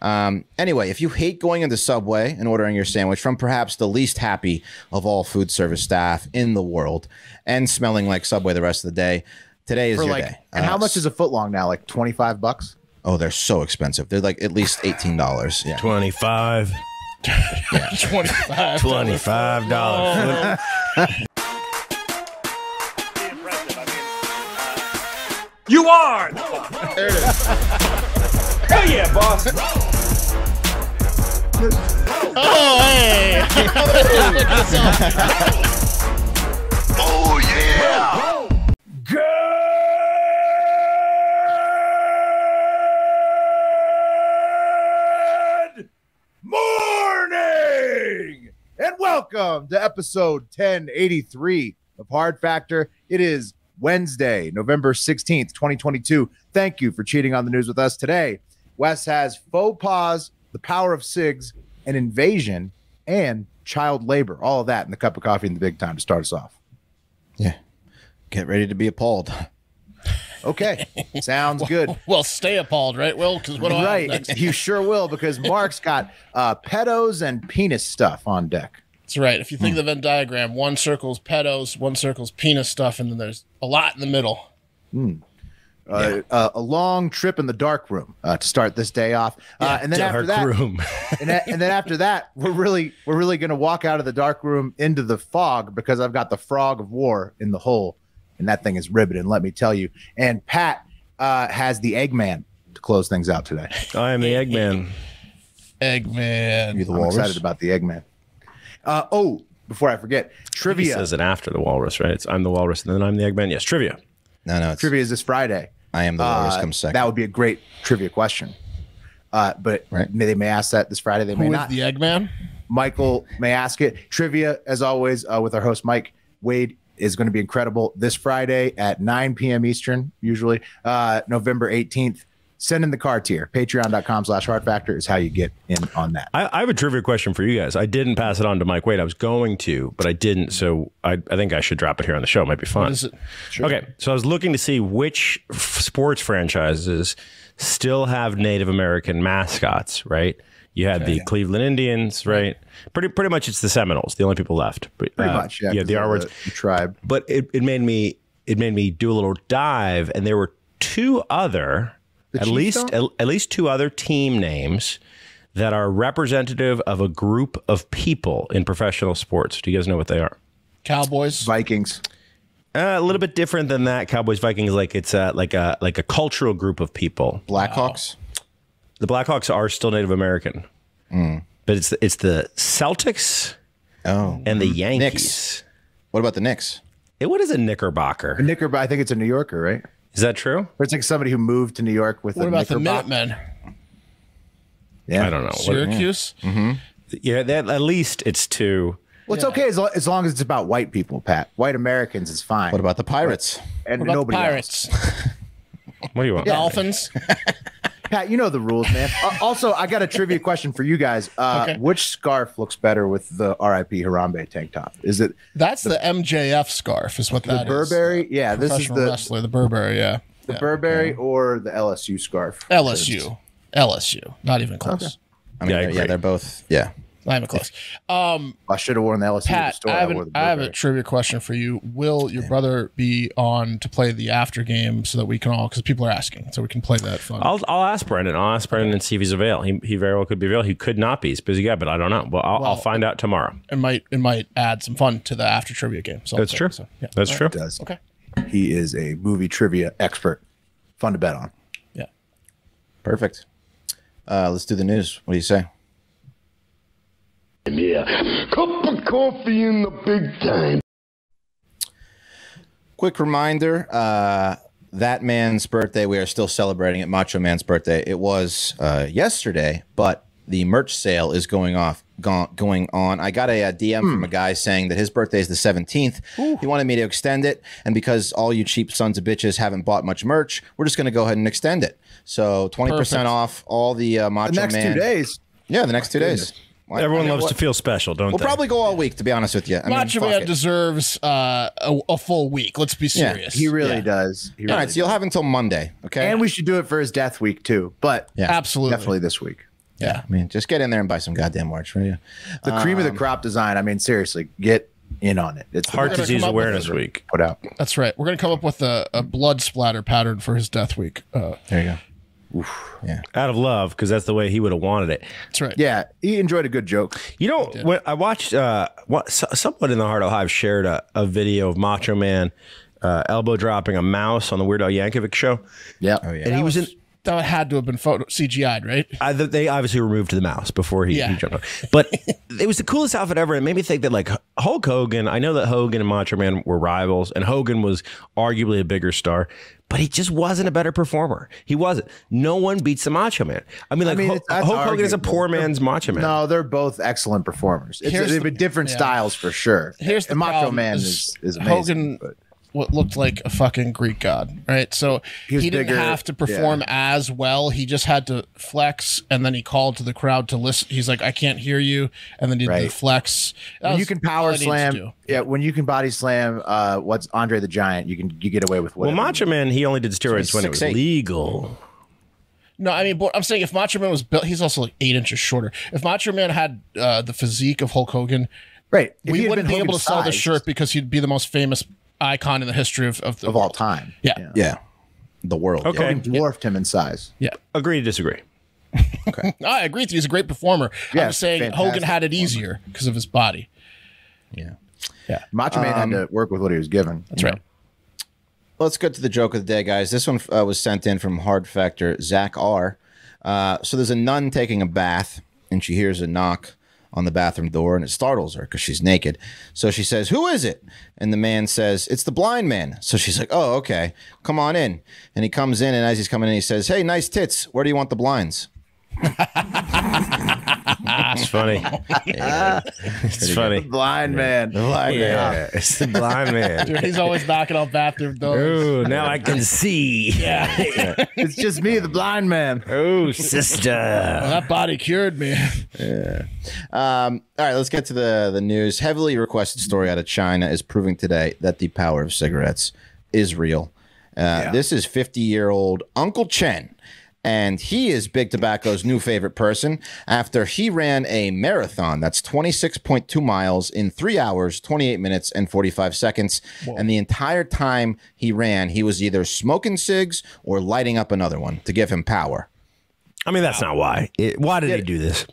Um, anyway, if you hate going into Subway and ordering your sandwich from perhaps the least happy of all food service staff in the world and smelling like Subway the rest of the day, today is For your like, day. and Uh, how much is a foot long now? Like twenty five bucks. Oh, they're so expensive. They're like at least eighteen dollars. Yeah. 25 25. $25. You are! There it is. Hell yeah, boss! Oh, hey. Oh, yeah! Good morning and welcome to episode 1083 of Hard Factor. It is Wednesday, November 16th, 2022. Thank you for cheating on the news with us today. Wes has faux pas, the power of cigs, an invasion, and child labor. All of that in the cup of coffee in the big time to start us off. Yeah. Get ready to be appalled. Okay, sounds good. Well, stay appalled, right, Will? Because what do I have Right, you sure will because Mark's got uh, pedos and penis stuff on deck. That's right. If you think of the Venn diagram, one circle's pedos, one circle's penis stuff, and then there's a lot in the middle. Uh, uh, a long trip in the dark room uh, to start this day off, uh, and then after that, room. and, that- and then after that, we're really we're really going to walk out of the dark room into the fog because I've got the frog of war in the hole, and that thing is riveting. Let me tell you. And Pat uh, has the Eggman to close things out today. I am the Eggman. Eggman. You're the I'm excited about the Eggman. Uh, oh, before I forget, trivia. He trivia. says it after the walrus, right? It's I'm the walrus, and then I'm the Eggman. Yes, trivia. No, no, it's Trivia is this Friday. I am the walrus Uh, comes second. that would be a great trivia question. Uh, but Right. may, they may ask that this Friday. They may Who is not. the Eggman? Michael may ask it. Trivia, as always, uh, with our host Mike Wade is going to be incredible this Friday at 9 p.m. Eastern, usually uh, November 18th. Send in the card tier. Patreon.com slash hard factor is how you get in on that. I, I have a trivia question for you guys. I didn't pass it on to Mike Wade. I was going to, but I didn't. So I, I think I should drop it here on the show. It might be fun. What is it? Okay, so I was looking to see which f- sports franchises still have Native American mascots. Right, you had the Cleveland Indians. Right, pretty pretty much it's the Seminoles, the only people left. Pretty Pretty much, yeah. yeah, 'cause the of R words. tribe. But it, it made me it made me do a little dive, and there were two other at Chiefs least at, at least two other team names that are representative of a group of people in professional sports. Do you guys know what they are? Cowboys. Vikings. Uh, a little bit different than that. Cowboys Vikings, like it's a like a like a cultural group of people. Blackhawks. The Blackhawks are still Native American, Mm. but it's it's the Celtics Oh. and the Yankees. Knicks. What about the Knicks? What is a Knickerbocker? A Knicker, I think it's a New Yorker, right? Is that true? Or it's like somebody who moved to New York with What a about the Knickerbocker. Minutemen? Yeah. I don't know. What- Syracuse? yeah, mm-hmm. that, at least it's two. Well, it's okay as, lo- as long as it's about white people, Pat. White Americans is fine. What about the Pirates? and What about the nobody else. Pirates? What do you want? Dolphins? Pat, you know the rules, man. Uh, also, I got a trivia question for you guys. Uh, Okay. Which scarf looks better with the RIP Harambe tank top? Is it That's the MJF scarf, is what the that is. Burberry? Yeah, this is Professional the wrestler, the Burberry, yeah. the Burberry or the LSU scarf? LSU. LSU. Not even close. I mean, Yeah, I they're- yeah, they're both. Yeah. Not even close. Um, I should have worn the LSU at Pat, store. I have, an, the I have a trivia question for you. Will your brother be on to play the after game so that we can all, because people are asking, so we can play that fun? I'll, I'll ask Brendan. I'll ask Brendan and see if he's available. He, he very well could be available. He could not be. He's busy guy, but I don't know. Well, I'll, I'll find out tomorrow. it might it might add some fun to the after trivia game. So That's true. So, yeah. That's true. does. Okay. He is a movie trivia expert. Fun to bet on. Yeah. Perfect. Uh, let's do the news. What do you say? Yeah. Cup of coffee in the big time. Quick reminder uh, that man's birthday, we are still celebrating it. Macho Man's birthday. It was uh, yesterday, but the merch sale is going off. Going on. I got a, uh DM from a guy saying that his birthday is the 17th. He wanted me to extend it. And because all you cheap sons of bitches haven't bought much merch, we're just going to go ahead and extend it. So 20% Perfect. off all the uh, Macho The next Man. two days. Yeah, the next two days. Why- Everyone I mean, loves what- to feel special, don't they? We'll probably go all week, to be honest with you. I mean, Macho fuck Man it. deserves uh, a, a full week. Let's be Yeah, serious. He really Yeah. does. He All really right, so you'll have until Monday, okay? And we should do it for his death week too. But Yeah. Absolutely. definitely this week. Yeah. I mean, just get in there and buy some goddamn merch, will you? The cream of the crop design. I mean, seriously, get in on it. It's the Heart best Disease come up with Awareness Week. Put out. That's right. We're going to come up with a, a blood splatter pattern for his death week. Uh, There you go. Out of love, because that's the way he would have wanted it. that's right. Yeah, he enjoyed a good joke. You know, when I watched, uh, what, so- someone in the Heart of Hive shared a, a video of Macho Man uh, elbow dropping a mouse on the Weird Al Yankovic show. Yeah. Oh, yeah. And he was in, That had to have been photo CGI'd, right? I, they obviously removed the mouse before he, Yeah. he jumped on. But it was the coolest outfit ever. It made me think that like Hulk Hogan, I know that Hogan and Macho Man were rivals, and Hogan was arguably a bigger star, but he just wasn't a better performer. He wasn't. No one beats the Macho Man. I mean, like mean, Ho- it's- that's Hulk Hogan is a poor man's Macho Man. No, they're both excellent performers. It's Here's they've the- different yeah. styles for sure. Here's the and Macho problem Man is is, is amazing. Hogan but- what looked like a fucking Greek god, right? So He he, didn't bigger, have to perform as well. He just had to flex, and then he called to the crowd to listen. He's like, "I can't hear you," and then he did the Right. flex. When you can power I needed to slam, yeah. When you can body slam, uh, what's Andre the Giant? You can you get away with well, whatever. Macho Man, he only did steroids he's when it was 6'8". legal. No, I mean, but I'm saying if Macho Man was built, he's also like eight inches shorter. If Macho Man had uh, the physique of Hulk Hogan, right? If we wouldn't be able to Hogan's sell the shirt because he'd be the most famous icon in the history of, of the of all time. Yeah. Yeah. The world. Okay. Hogan dwarfed him in size. Yeah. Agree to disagree. Okay, I agree with you. He's a great performer. Yeah, I'm just saying Hogan had it easier because of his body. Yeah. Yeah. Macho Man had to work with what he was given. That's right. Let's get to the joke of the day, guys. This one uh, was sent in from Hard Factor Zach R. Uh, so there's a nun taking a bath, and she hears a knock on the bathroom door, and it startles her because she's naked. So she says, "Who is it?" And the man says, "It's the blind man." So she's like, "Oh, okay. Come on in." And he comes in, and as he's coming in, he says, "Hey, nice tits. Where do you want the blinds?" It's funny. it's funny. Blind man. Yeah, man. it's the blind man. Dude, he's always knocking on bathroom doors. Ooh, now I can see. Yeah. It's just me, the blind man. Oh, sister. that body cured me. Yeah. Um, all right, let's get to the the news. Heavily requested story out of China is proving today that the power of cigarettes is real. Uh, This is 50 year old Uncle Chen, and he is Big Tobacco's new favorite person after he ran a marathon that's 26.2 miles in three hours, 28 minutes, and 45 seconds. And the entire time he ran, he was either smoking cigs or lighting up another one to give him power I mean, that's not why. It, why did he do this?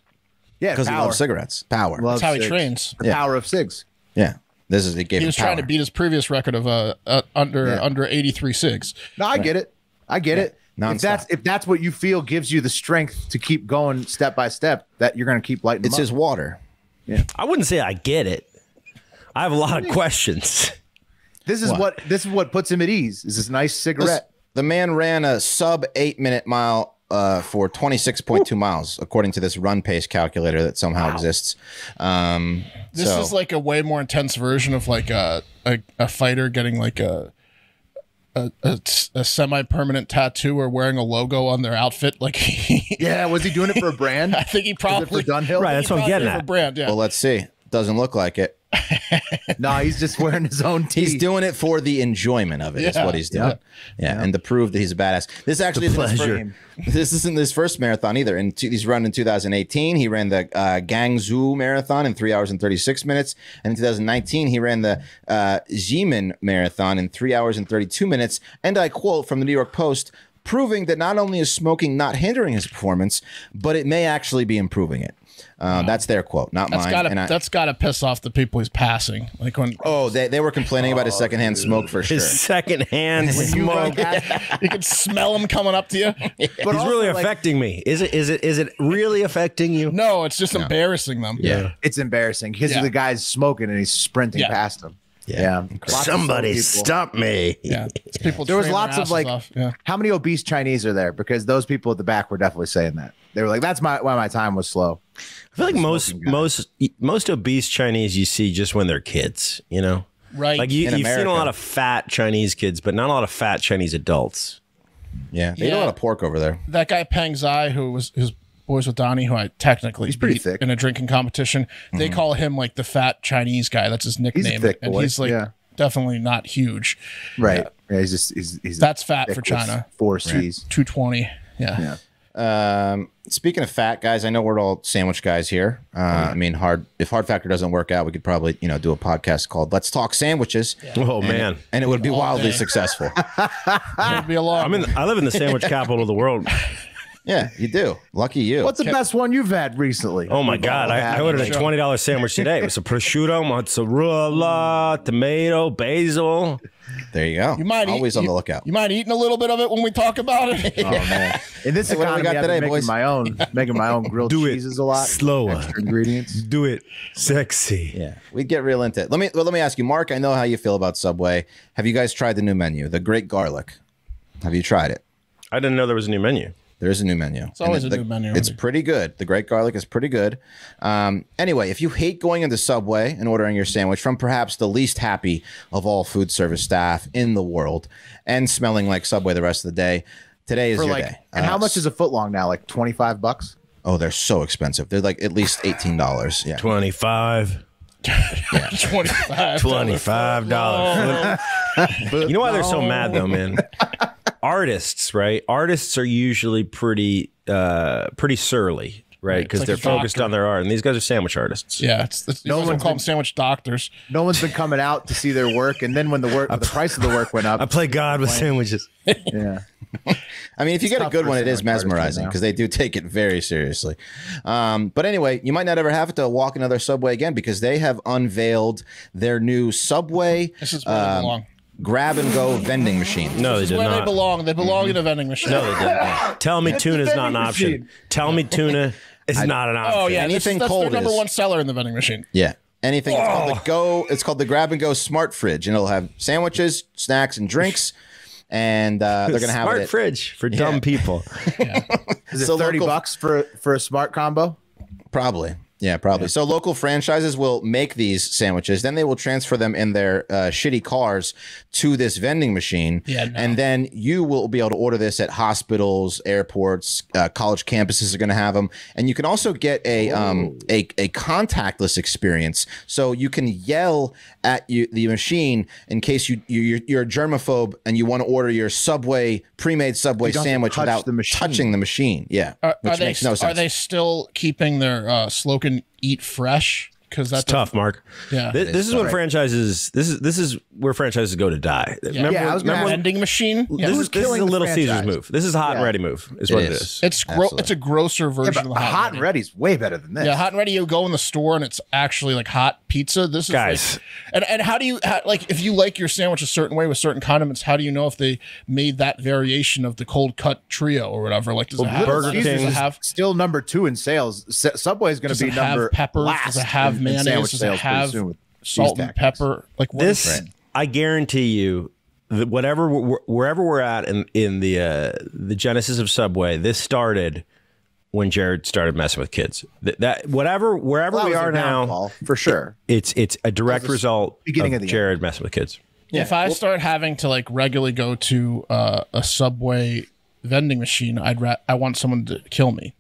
Yeah, because he loves cigarettes. Power. Loves That's how he trains. The power of cigs. yeah. This is it gave He was trying to beat his previous record of uh, uh under under 83 cigs. No, I get it. I get it. If that's if that's what you feel gives you the strength to keep going step by step, that you're going to keep lighting. It's them his up. water. I wouldn't say I get it. I have a lot of questions. This is what? this is what puts him at ease. Is this nice cigarette? The man ran a sub eight minute mile uh, for 26.2 miles, according to this run pace calculator that somehow exists. Um, This so- is like a way more intense version of like a a, a fighter getting like a a, a, a semi-permanent tattoo or wearing a logo on their outfit. Like, Yeah, was he doing it for a brand? I think he probably for probably Dunhill? Right, that's what I'm probably getting for at. Brand, yeah. well, let's see. Doesn't look like it. no, he's just wearing his own tee. He's doing it for the enjoyment of it. Is Yeah. what he's doing. Yeah. and to prove that he's a badass. This actually isn't his first, this isn't his first marathon either. And he's run in 2018. He ran the uh, Guangzhou marathon in three hours and 36 minutes, and in 2019 he ran the uh, Xiamen marathon in three hours and 32 minutes. And I quote from the New York Post. Proving that not only is smoking not hindering his performance, but it may actually be improving it. Uh, That's their quote, not that's mine. gotta And I- that's gotta piss off the people he's passing. Like when oh, they, they were complaining about his Oh, secondhand smoke for sure. His secondhand smoke. you can smell him coming up to you. But He's really like- affecting me. Is it? Is it? Is it really affecting you? No, it's just embarrassing them. Yeah. It's embarrassing because Yeah. the guy's smoking and he's sprinting Yeah. past him. Yeah. Lots of Somebody slow stop me. Yeah, people. There was lots of like, yeah. how many obese Chinese are there? Because those people at the back were definitely saying that. They were like, "That's my why my time was slow." I feel like most most most obese Chinese you see just when they're kids. You know, Right. Like you, you've seen a lot of fat Chinese kids, but not a lot of fat Chinese adults. Yeah, they eat a lot of pork over there. that guy Peng Zai, who was who's Boys with Donnie, who I technically he's pretty beat thick. in a drinking competition. They call him like the fat Chinese guy. That's his nickname. he's thick and he's like yeah. definitely not huge. Right. Yeah, he's just he's, he's That's fat for China. Four C's. 220. Yeah. Yeah. Um, speaking of fat guys, I know we're all sandwich guys here. Uh, I mean, hard if Hard Factor doesn't work out, we could probably you know do a podcast called "Let's Talk Sandwiches." Oh And man, it, and it would be wildly day. successful. It'd be a long. I'm in. I live in the sandwich capital of the world. Yeah, you do. Lucky you. What's the best one you've had recently? Oh my god! I, I ordered a twenty dollars sandwich today. It was a prosciutto, mozzarella, tomato, basil. there you go. you might always eat, on the lookout. You might eating a little bit of it when we talk about it. Oh man! In this Hey, what do we economy, got I've been today, making boys? my own, making my own grilled Do it cheeses a lot. slower. Extra ingredients. Do it sexy. Yeah, we'd get real into it. Let me well, let me ask you, Mark. I know how you feel about Subway. Have you guys tried the new menu, the Great Garlic? Have you tried it? I didn't know there was a new menu. There is a new menu. It's always a new menu. It's pretty good. The Great Garlic is pretty good. Um, anyway, if you hate going into Subway and ordering your sandwich from perhaps the least happy of all food service staff in the world and smelling like Subway the rest of the day, today is For your like, day. and Uh, how much is a foot long now? Like twenty five bucks. Oh, they're so expensive. They're like at least eighteen dollars. Yeah. Twenty five. 25. Twenty five dollars. you know why they're so mad though, man? Artists, right? Artists are usually pretty, uh, pretty surly, right? Because like they're focused on their art, and these guys are sandwich artists. Yeah, it's, it's, No no one one's call them sandwich doctors. No one's been coming out to see their work, and then when the work, the price of the work went up. I play God with sandwiches. yeah. I mean, if you get a good one, it is sandwich artists right mesmerizing because they do take it very seriously. Um, but anyway, you might not ever have to walk another Subway again because they have unveiled their new Subway This is where they um, belong. Grab and go vending machine. No, they This is did where they belong. They belong in a vending machine. No, they didn't. Tell me tuna is not an vending option. machine. Tell me tuna is not an option. Oh yeah, Anything this, that's cold their number is. one seller in the vending machine. Yeah. Anything. It's called Oh. the Go. It's called the Grab and Go Smart Fridge, and it'll have sandwiches, snacks, and drinks. And uh, they're gonna have Smart it. at- fridge for dumb people. Is it So thirty local- bucks for for a smart combo? Probably. Yeah, probably. So local franchises will make these sandwiches, then they will transfer them in their uh, shitty cars to this vending machine, Yeah, no. and then you will be able to order this at hospitals, airports, uh, college campuses are going to have them, and you can also get a um, a, a contactless experience. So you can yell at you the machine in case you, you you're, you're a germaphobe and you want to order your Subway pre-made Subway don't have to sandwich without the touching the machine. Yeah, Are, which are they makes no sense. are they still keeping their uh, slogan "Eat Fresh"? Because that's It's tough, Mark. Yeah. This, this is when franchises. This is this is where franchises go to die. Remember, Yeah, I was remember ask- vending machine. Yeah. this Who's is this is a the Little Caesars move. This is a hot and ready move. Is what it is. is. It's gro- it's a grosser version Yeah, of the hot, hot and and ready. ready's way better than this. Yeah, hot and ready. You go in the store and it's actually like hot pizza. This is Guys. like, and and how do you how, like if you like your sandwich a certain way with certain condiments? How do you know if they made that variation of the cold cut trio or whatever? Like does it have Burger King it is have Still number two in sales. Subway is going to be number peppers? last Does it have in- in mayonnaise? Does it have salt and pepper? Like what This, is- I guarantee you, that whatever wherever we're at in in the uh, the genesis of Subway, this started when Jared started messing with kids. That, that whatever wherever That we are now, downfall, for sure. it's it's a direct That was the result beginning of, of the end. Jared messing with kids. if I start having to like regularly go to uh, a Subway vending machine, I'd ra- I want someone to kill me.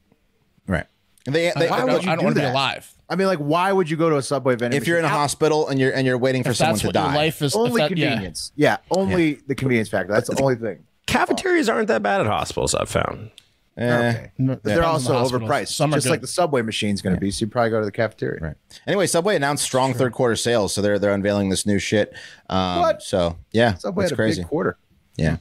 Right. They, they, Why I would don't, you I don't do want to be that? alive. I mean, like, why would you go to a Subway vending? if you're in a machine? hospital and you're and you're waiting for If someone that's to what die, life is. if only that- yeah. convenience. Yeah, only the convenience factor. That's the only thing. Cafeterias aren't that bad at hospitals. I've found. Eh, Okay. No, But they're depends on also the hospitals. overpriced, Some are just good. like the Subway machine's going to be. So you probably go to the cafeteria. Right. Anyway, Subway announced strong third quarter sales, so they're they're unveiling this new shit. Um, What? So yeah, Subway that's had a crazy. big quarter. Yeah.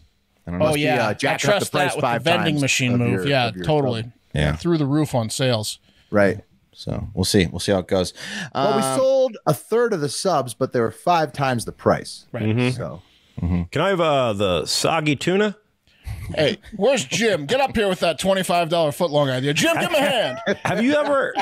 I don't know. Oh be, yeah, uh, I jacking up the trust price that with five the vending times machine of move. your- yeah, of your totally. Sub. Yeah. through the roof on sales. Right. So we'll see. We'll see how it goes. Well, we Um, sold a third of the subs, but they were five times the price. Right. Mm-hmm. So Can I have uh, the soggy tuna? Hey, where's Jim? Get up here with that twenty-five dollar footlong idea. Jim, give him a hand. Have you ever?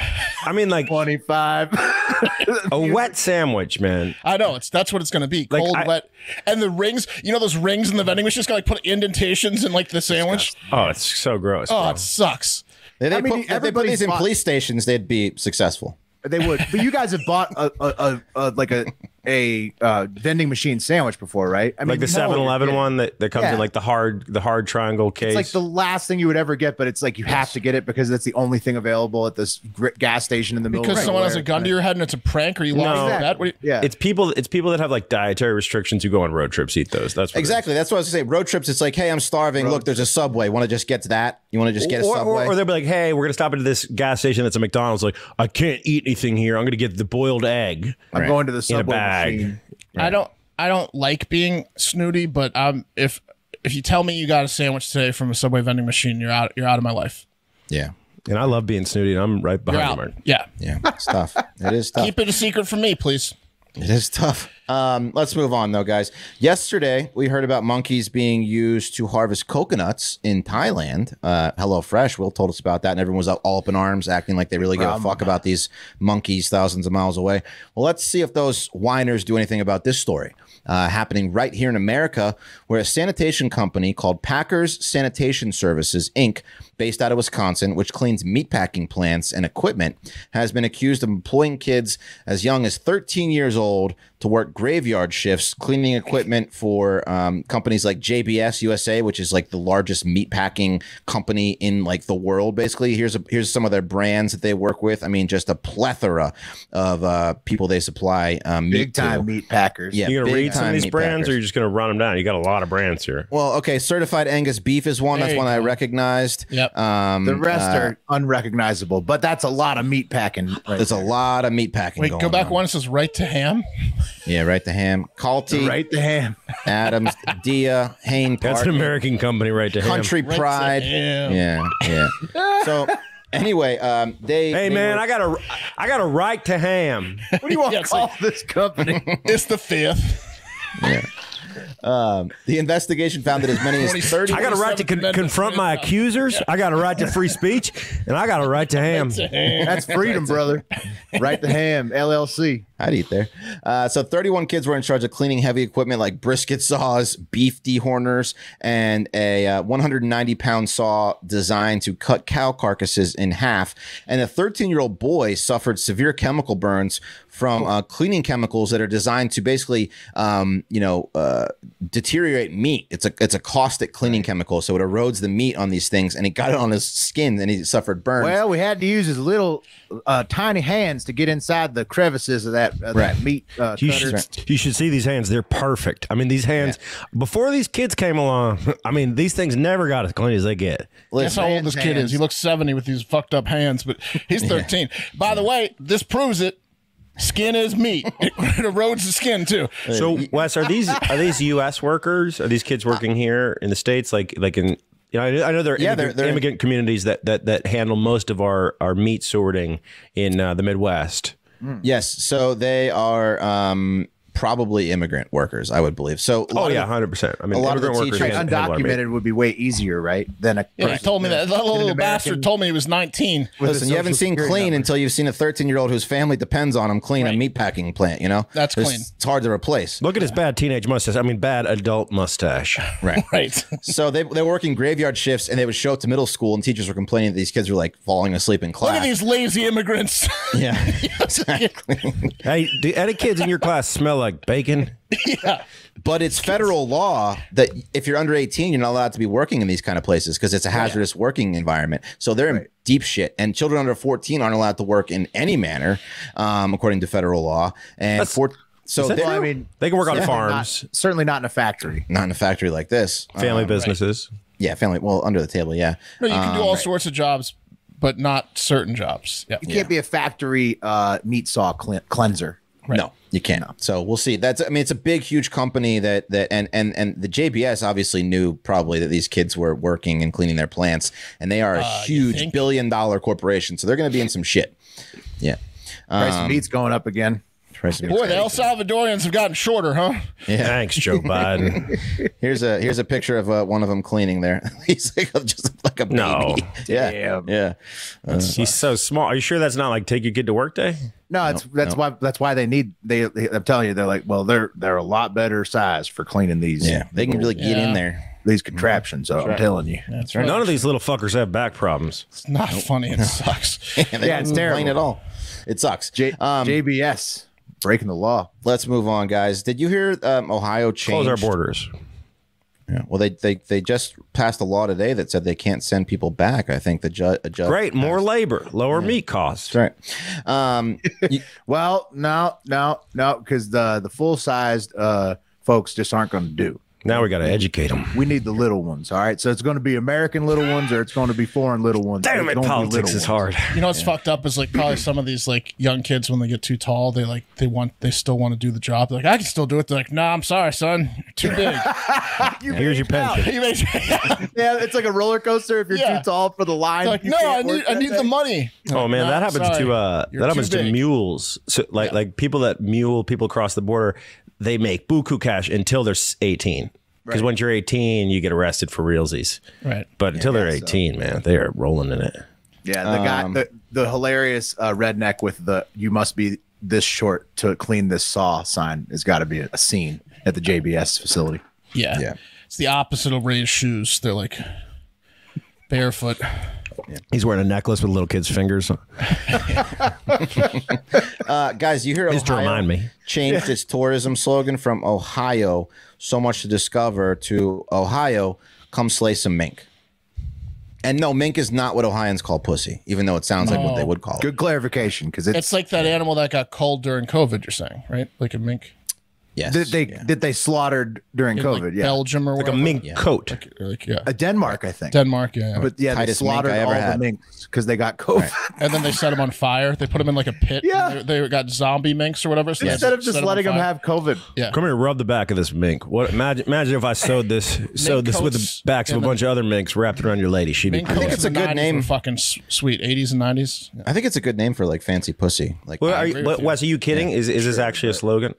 I mean, like twenty-five. a wet sandwich, man. I know it's that's what it's going to be. Like, Cold, I- wet, and the rings. You know those rings in the vending machine? Just got like put indentations in like the sandwich. Oh, it's so gross. Oh, bro. it sucks. If they, I mean, put, if they put everybody's these in bought- police stations, they'd be successful. they would, but you guys have bought a, a, a, a like a a uh, vending machine sandwich before, right? I like the you 7 you're Eleven getting. one that, that comes Yeah. in like the hard the hard triangle case. It's like the last thing you would ever get, but it's like you have to get it because that's the only thing available at this gas station in the middle. Because of someone has a gun to your head and it's a prank, or you No. lost your Exactly. bet. What you- Yeah, it's people it's people that have like dietary restrictions who go on road trips eat those. That's what. Exactly. That's what I was gonna say. Road trips. It's like, hey, I'm starving. Look, there's a Subway. Want to just get to that? You want to just get a Subway? or, or they'll be like, "Hey, we're gonna stop into this gas station that's a McDonald's." Like, I can't eat anything here. I'm gonna get the boiled egg. I'm going to the subway bag. machine. I don't. I don't like being snooty, but um, if if you tell me you got a sandwich today from a Subway vending machine, you're out. You're out of my life. yeah, And I love being snooty, and I'm right behind you. Mark. Yeah. yeah. It's tough. It is tough. Keep it a secret from me, please. It is tough. Um, let's move on, though, guys. Yesterday, we heard about monkeys being used to harvest coconuts in Thailand. Uh, Hello Fresh, Will told us about that, and everyone was all up in arms, acting like they really give a fuck about these monkeys thousands of miles away. Well, let's see if those whiners do anything about this story. Uh, happening right here in America, where a sanitation company called Packers Sanitation Services, Inc., based out of Wisconsin, which cleans meatpacking plants and equipment, has been accused of employing kids as young as 13 years old to work graveyard shifts cleaning equipment for um, companies like JBS USA, which is like the largest meatpacking company in like the world. Basically, here's a, here's some of their brands that they work with. I mean, just a plethora of uh, people they supply um, meat Big time to. meat packers. Yeah, You gonna read some of these brands, packers. or you're just gonna run them down? You got a lot of brands here. Well, okay, certified Angus beef is one. There That's you one I recognized. Yep. Um, The rest uh, are unrecognizable, but that's a lot of meat packing. Right There's a lot of meat packing. Wait, going go back on. one. It says right to ham. Yeah, right. The ham, Calty, right the ham. Adams, Dia, Hain That's an American company, right? To him. Country Right to Pride. ham. Yeah, yeah. so anyway, um, they. Hey they man, were- I got a, I got a right to ham. What do you want Yeah, to it's call like- this company? It's the fifth. Yeah. um, the investigation found that as many as 30. I got a right to con- confront my accusers. I got a right to free speech, and I got a right to ham. That's freedom, brother. Right to ham, LLC. I'd eat there. Uh, so 31 kids were in charge of cleaning heavy equipment like brisket saws, beef dehorners, and a uh, 190 pound saw designed to cut cow carcasses in half. And a 13 year old boy suffered severe chemical burns from uh, cleaning chemicals that are designed to basically, um, you know, uh, deteriorate meat. It's a it's a caustic cleaning chemical, so it erodes the meat on these things. And he got it on his skin, and he suffered burns. Well, we had to use his little uh, tiny hands to get inside the crevices of that, of that meat uh, You cutter. should, you should see these hands. They're perfect. I mean, these hands, before these kids came along, I mean, these things never got as clean as they get. Guess Listen, how old this kid is. He looks 70 with these fucked up hands, but he's 13. By the way, this proves it. Skin is meat. It erodes the skin too. So, Wes, are these are these U.S. workers? Are these kids working here in the states? Like, like in you know, I know- there are Yeah, they're- immigrant, they're- immigrant communities that, that that handle most of our our meat sorting in uh, the Midwest. Yes, so they are um, probably immigrant workers, I would believe. So, a Oh lot of yeah, hundred percent. I mean, a lot of the immigrant workers teachers- hand- handle our meat. Undocumented would be way easier, right? Than a Yeah, he told me that. That little American- bastard told me he was 19. Listen, you haven't seen clean number. until you've seen a 13 year old whose family depends on him clean a meatpacking plant. You know, That's There's- clean. It's hard to replace. Look at his bad teenage mustache. I mean, bad adult mustache. Right. Right. so they they were working graveyard shifts, and they would show up to middle school, and teachers were complaining that these kids were like falling asleep in class. Look at these lazy immigrants. Yeah, exactly. hey, do any kids in your class smell like bacon? yeah. But it's federal law that if you're under 18, you're not allowed to be working in these kind of places because it's a hazardous working environment. So they're in deep shit. And children under 14 aren't allowed to work in any manner, um, according to federal law. And That's- for, so they- Well, I mean, They can work on farms, Not, certainly not in a factory. not in a factory like this. family Um, businesses. yeah, family. Well, under the table. Yeah. No, you can do Um, all sorts of jobs, but not certain jobs. Yeah. You can't be a factory uh, meat saw cle- cleanser. No, you can't. So we'll see. That's I mean, it's a big, huge company that that and and and the JBS obviously knew probably that these kids were working and cleaning their plants, and they are a Uh, huge billion dollar corporation, so they're going to be in some shit. Yeah. Price Um, of meat's going up again. Price of Boy, the El. Salvadorians have gotten shorter, huh? Yeah. Thanks, Joe Biden. Here's a here's a picture of uh, one of them cleaning there. He's like just like a baby. No. Yeah. Damn. Yeah. He's so small. Are you sure that's not like take your kid to work day? No, it's that's why that's why they need they, they. I'm telling you, they're like, well, they're they're a lot better size for cleaning these. Yeah. They can really get Yeah. in there. these contraptions. So I'm telling you, That's right. None of these little fuckers have back problems. It's not funny. It sucks. And they Yeah, it's complain terrible. at all. It sucks. J- um, JBS. Breaking the law. Let's move on, guys. Did you hear um, Ohio changed? Close our borders. Yeah. Well, they, they they just passed a law today that said they can't send people back. I think the ju- a judge. Great, more labor, lower meat costs. That's right. Um, you- Well, no, no, no, because the the full sized uh, folks just aren't going to do. Now we got to educate them. We need the little ones. All right, so it's going to be American little ones or it's going to be foreign little ones. Damn it, gonna politics is hard. You know what's fucked up is like probably some of these like young kids when they get too tall, they like they want they still want to do the job. They're like, I can still do it. They're like, No, I'm sorry, son, you're too big. Here's your pension. You Yeah, it's like a roller coaster. If you're Yeah. too tall for the line, like, no, I need I that need the day." money. Oh man, No, that happens sorry. to uh, that too happens to mules. So like like people that mule people across the border, they make buku cash until they're 18. Because once you're 18, you get arrested for realsies. Right. But until they're 18, man, they are rolling in it. Yeah, the guy, Um, the, the hilarious uh, redneck with the "you must be this short to clean this saw" sign has got to be a, a scene at the JBS facility. Yeah. Yeah. It's the opposite of raised shoes. They're like barefoot. He's wearing a necklace with little kids' fingers. uh, guys, you hear Just to Ohio remind me. changed its tourism slogan from Ohio, so much to discover, to Ohio, come slay some mink. And no, mink is not what Ohioans call pussy, even though it sounds like what they would call it. Good clarification, because it's, It's like that animal that got culled during COVID, you're saying, right? Like a mink. Yes. that they yeah. that they slaughtered during in, COVID. like yeah, Belgium or Like a wherever. mink coat. Or like, yeah. Uh, Denmark, I think. Denmark, yeah. yeah. but yeah, they Tightest mink slaughtered ever all had. the minks because they got COVID. and then they set them on fire. They put them in like a pit. Yeah. They, they got zombie minks or whatever. So Instead of set just 'em on letting them fire. have COVID. Yeah. Come here, rub the back of this mink. What? Imagine, imagine if I sewed this, sewed this with the backs of a and the- bunch of other minks wrapped around your lady. She'd be Mink pretty coats it's a good name. Fucking sweet. 80s and 90s. I think it's a good name for like fancy pussy. Like Well, are you, with you. Wes, are you kidding? is is this actually a slogan?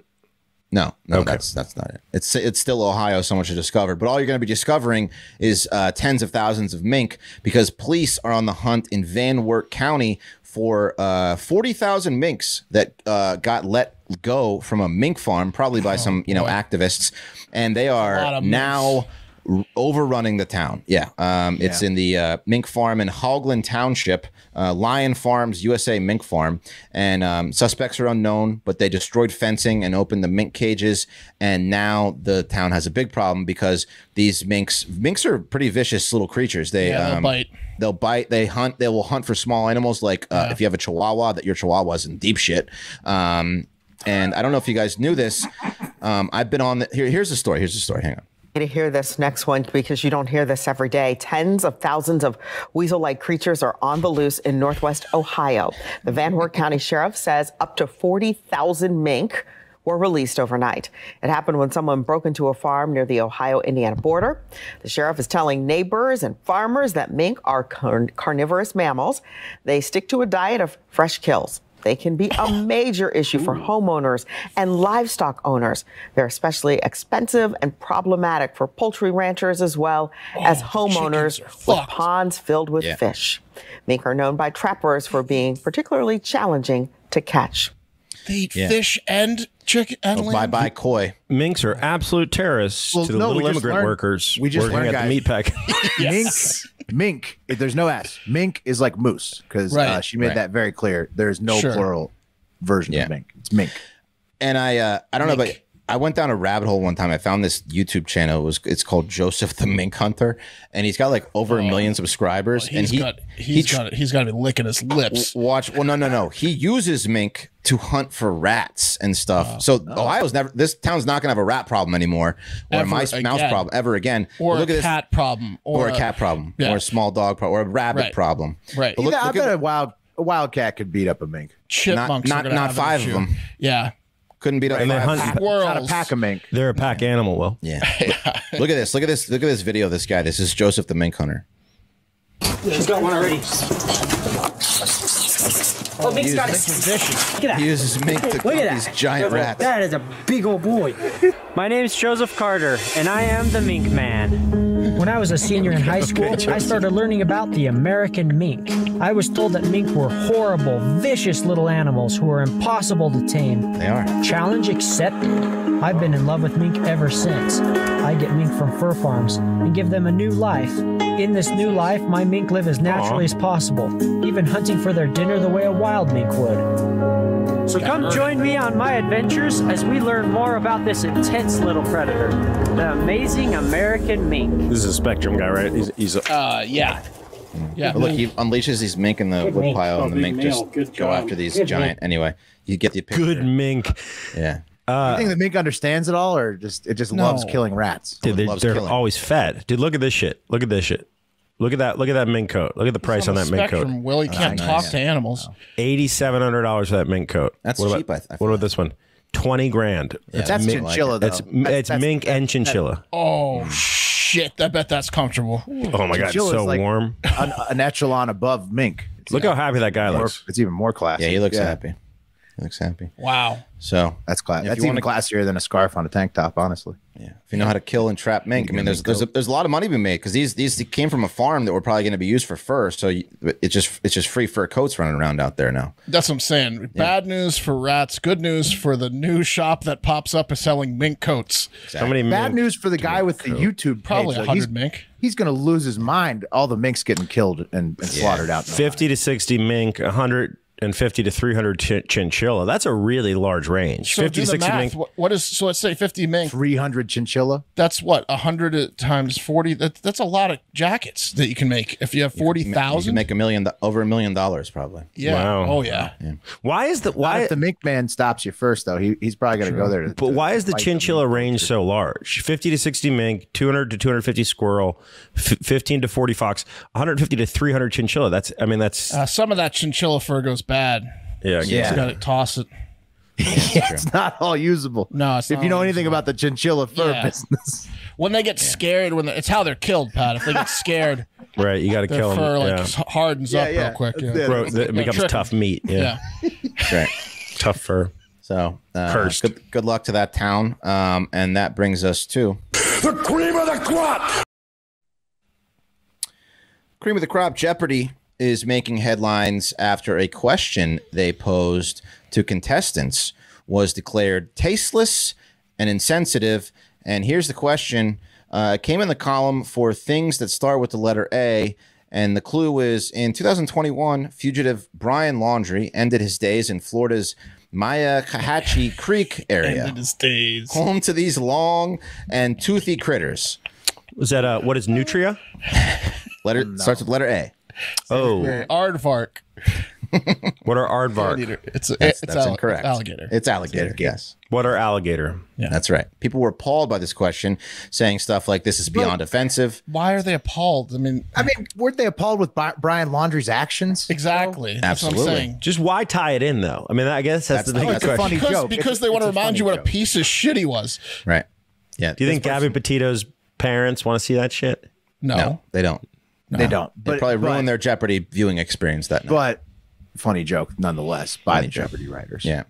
No, no, Okay. that's that's not it. It's it's still Ohio, so much to discover. But all you're going to be discovering is uh, tens of thousands of mink because police are on the hunt in Van Wert County for uh, forty thousand minks that uh, got let go from a mink farm, probably by some you know activists, and they are now r- overrunning the town. Yeah, um, it's Yeah. in the uh, mink farm in Hoaglin Township, uh, Lion Farms USA Mink Farm, and um, suspects are unknown, but they destroyed fencing and opened the mink cages, and now the town has a big problem because these minks minks are pretty vicious little creatures. They Yeah, they'll um, bite. They'll bite. They hunt. They will hunt for small animals. Like uh, if you have a Chihuahua, that your Chihuahua's in deep shit. Um, and I don't know if you guys knew this. Um, I've been on the here. Here's the story. Here's the story. Hang on. To hear this next one because you don't hear this every day. Tens of thousands of weasel like creatures are on the loose in northwest Ohio. The Van Wert County Sheriff says up to 40,000 mink were released overnight. It happened when someone broke into a farm near the Ohio Indiana border. The sheriff is telling neighbors and farmers that mink are car- carnivorous mammals. They stick to a diet of fresh kills. They can be a major issue for homeowners and livestock owners. They're especially expensive and problematic for poultry ranchers as well oh, as homeowners with ponds filled with Yeah. fish. Mink are known by trappers for being particularly challenging to catch. They eat Yeah. fish and chicken and lamb. Bye bye koi. Minks are absolute terrorists Well, to the no, little immigrant learned- workers we just working learned, at the guys. meat pack. Mink, mink. There's no s. Mink is like moose because uh, she made Right. that very clear. There's no Sure. plural version Yeah. of mink. It's mink. and I uh, I don't know, but I went down a rabbit hole one time. I found this YouTube channel. It was it's called Joseph the Mink Hunter, and he's got like over a oh. million subscribers. and He's he got he he's tr- got he's got to be licking his lips. watch. Well, no, no, no. He uses mink to hunt for rats and stuff. Oh. so Ohio's never. This town's not gonna have a rat problem anymore, or a Ever mice mouse problem ever again. Or look a at this. cat problem. Or, a cat problem, yeah. or a small dog problem, or a rabbit Right. problem. Right. But look, yeah, I look bet at a wild a wildcat could beat up a mink. Chipmunks. Not- are gonna not have an five of them. Yeah. Couldn't beat up. And they five- hunt. Squirrels. Not a pack of mink. They're a pack animal. Well, Yeah. look at this. Look at this. Look at this video. of This guy. This is Joseph the Mink Hunter. He's got one already. Oh, Mink's got it. Vicious. Look at that. He uses mink to Look at these that. giant rats. That is a big old boy. My name's Joseph Carter, and I am the Mink Man. When I was a senior in high school, I started learning about the American mink. I was told that mink were horrible, vicious little animals who are impossible to tame. They are. Challenge accepted. I've been in love with mink ever since. I get mink from fur farms and give them a new life. In this new life, my mink live as naturally as possible, even hunting for their dinner the way a wild mink would. So come join me on my adventures as we learn more about this intense little predator, the amazing American mink. This is a spectrum guy, right? He's, he's a, Uh, yeah. Yeah. But look, he unleashes these mink in the Good wood pile, Oh, and the mink male. just Good go job. after these Good giant. mink. Anyway, you get the picture. good mink. Yeah. you think the mink understands it all, or just it just loves killing rats? Dude, they, loves they're killing. always fed. Dude, look at this shit. Look at this shit. Look at that. Look at that mink coat. Look at the price on the that mink coat. spectrum, Willie can't nice. talk to animals. Eighty-seven hundred dollars for that mink coat. That's what cheap, About, I what about this one? Twenty grand. It's That's mink. chinchilla, though. It's That's- it's that's- mink and chinchilla. Oh shit! I bet that's comfortable. Oh my god, it's so like warm. an, an echelon above mink. It's Look how happy that guy more, looks. it's even more classy. Yeah, he looks happy. He looks happy. Wow. So That's class. If That's you even wanna- classier than a scarf on a tank top, honestly. yeah, if you know how to kill and trap mink, I mean, there's there's a, there's a lot of money to be made because these these came from a farm that were probably going to be used for fur. So you, it's just it's just free fur coats running around out there now. That's what I'm saying. Bad news for rats. Good news for the new shop that pops up is selling mink coats. How many Bad mink? news for the guy with the YouTube page. Probably a though. He's, hundred mink. he's going to lose his mind. All the minks getting killed and, and slaughtered out. Fifty to sixty mink. hundred and fifty to three hundred ch- chinchilla. That's a really large range. So Fifty do to the sixty math. mink. What, what is so? Let's say 50 mink. 300 chinchilla. That's what 100 times 40. That, that's a lot of jackets that you can make if you have forty You can make a million over a million dollars probably. Yeah. Wow. Oh yeah. Why is the Not why? if the mink man stops you first, though. He, he's probably going to go there. To, But to why is the fight them. chinchilla range so large? 50 to 60 mink, 200 to 250 squirrel, f- 15 to 40 fox, 150 to 300 chinchilla. That's, I mean, that's, Uh, some of that chinchilla fur goes bad. yeah. You just got to toss it. yeah, it's not all usable. No, it's if not you know all anything about the chinchilla fur Yeah. business, When they get scared, when they, it's how they're killed, Pat. If they get scared, Right. You got to their kill fur them. like yeah. hardens Yeah, up yeah. real quick. Yeah. That's it. Bro, it becomes trick 'em. tough meat. Yeah. yeah. Right. Tough fur. So uh, Cursed. Good, good luck to that town. Um, and that brings us to The cream of the crop! Cream of the Crop Jeopardy is making headlines after a question they posed to contestants was declared tasteless and insensitive. And here's the question uh, came in the column for things that start with the letter A. And the clue is in 2021, fugitive Brian Laundrie ended his days in Florida's Myakkahatchee Creek area, Ended his days. home to these long and toothy critters. Was that, uh, what is Nutria? Letter starts with letter A. Oh, Aardvark. what are aardvark? It's a, That's, it's that's al- incorrect. alligator. It's alligator. Yes. What are alligator? Yeah. That's right. People were appalled by this question, saying stuff like "This is beyond offensive." Why are they appalled? I mean, I mean, weren't they appalled with Bi- Brian Laundrie's actions? exactly. That's what I'm Absolutely. Just why tie it in, though? I mean, I guess that's, That's the the- big that's question. funny Because, joke. because It's- they want to remind you funny what a piece of shit he was. Right. Yeah. Do you think Gabby Petito's parents want to see that shit? No. No, they don't. They don't. They But, probably but, ruined their Jeopardy viewing experience that night. But funny joke nonetheless by Funny the joke. Jeopardy writers. yeah.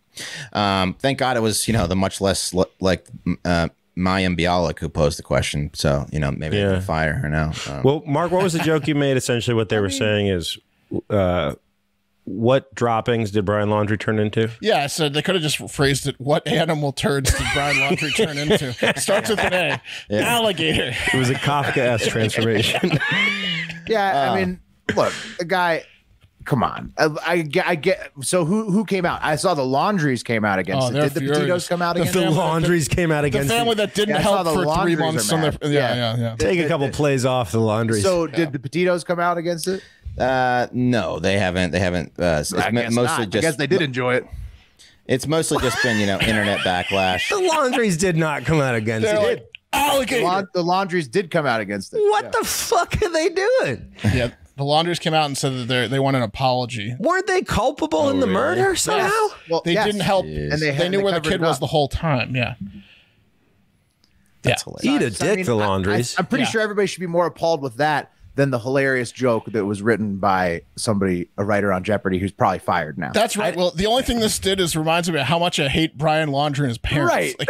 Um, thank God it was you know the much less l- like uh, Mayim Bialik who posed the question. So you know maybe they can fire her now. Um, Well, Mark, what was the joke you made? Essentially, what they were saying is, uh, what droppings did Brian Laundrie turn into? Yeah, so they could have just phrased it. What animal turds did Brian Laundrie turn into? Starts with an A. Alligator. It was a Kafka-esque transformation. Yeah, Uh. I mean, look, the guy. Come on, I, I get. I get. So who who came out? I saw the Laundries came out against Oh, it. they're Did the furious. Petitos come out The against the it? Laundries came out against. The family it. that didn't Yeah, help the for three months. On their, yeah, Yeah. yeah, yeah. Take a couple plays off the Laundries. So did the Petitos come out against it? Uh, no, they haven't. They haven't. Uh, it's I mo- guess mostly not. I just. guess they did enjoy it. It's mostly just been you know internet backlash. the Laundries did not come out against They're it. like, alligator. The, the Laundries did come out against it. what the fuck are they doing? yeah, the Laundries came out and said that they they want an apology. Weren't they culpable in the murder somehow? Well, They yes. didn't help, and they, they, knew they where the kid was the whole time. Yeah, That's hilarious. Eat a So, I dick, mean, the I- Laundries. I, am pretty Yeah. sure everybody should be more appalled with that than the hilarious joke that was written by somebody, a writer on Jeopardy, who's probably fired now. that's right. well, the only thing this did is reminds me of how much I hate Brian Laundrie and his parents. Right. Like,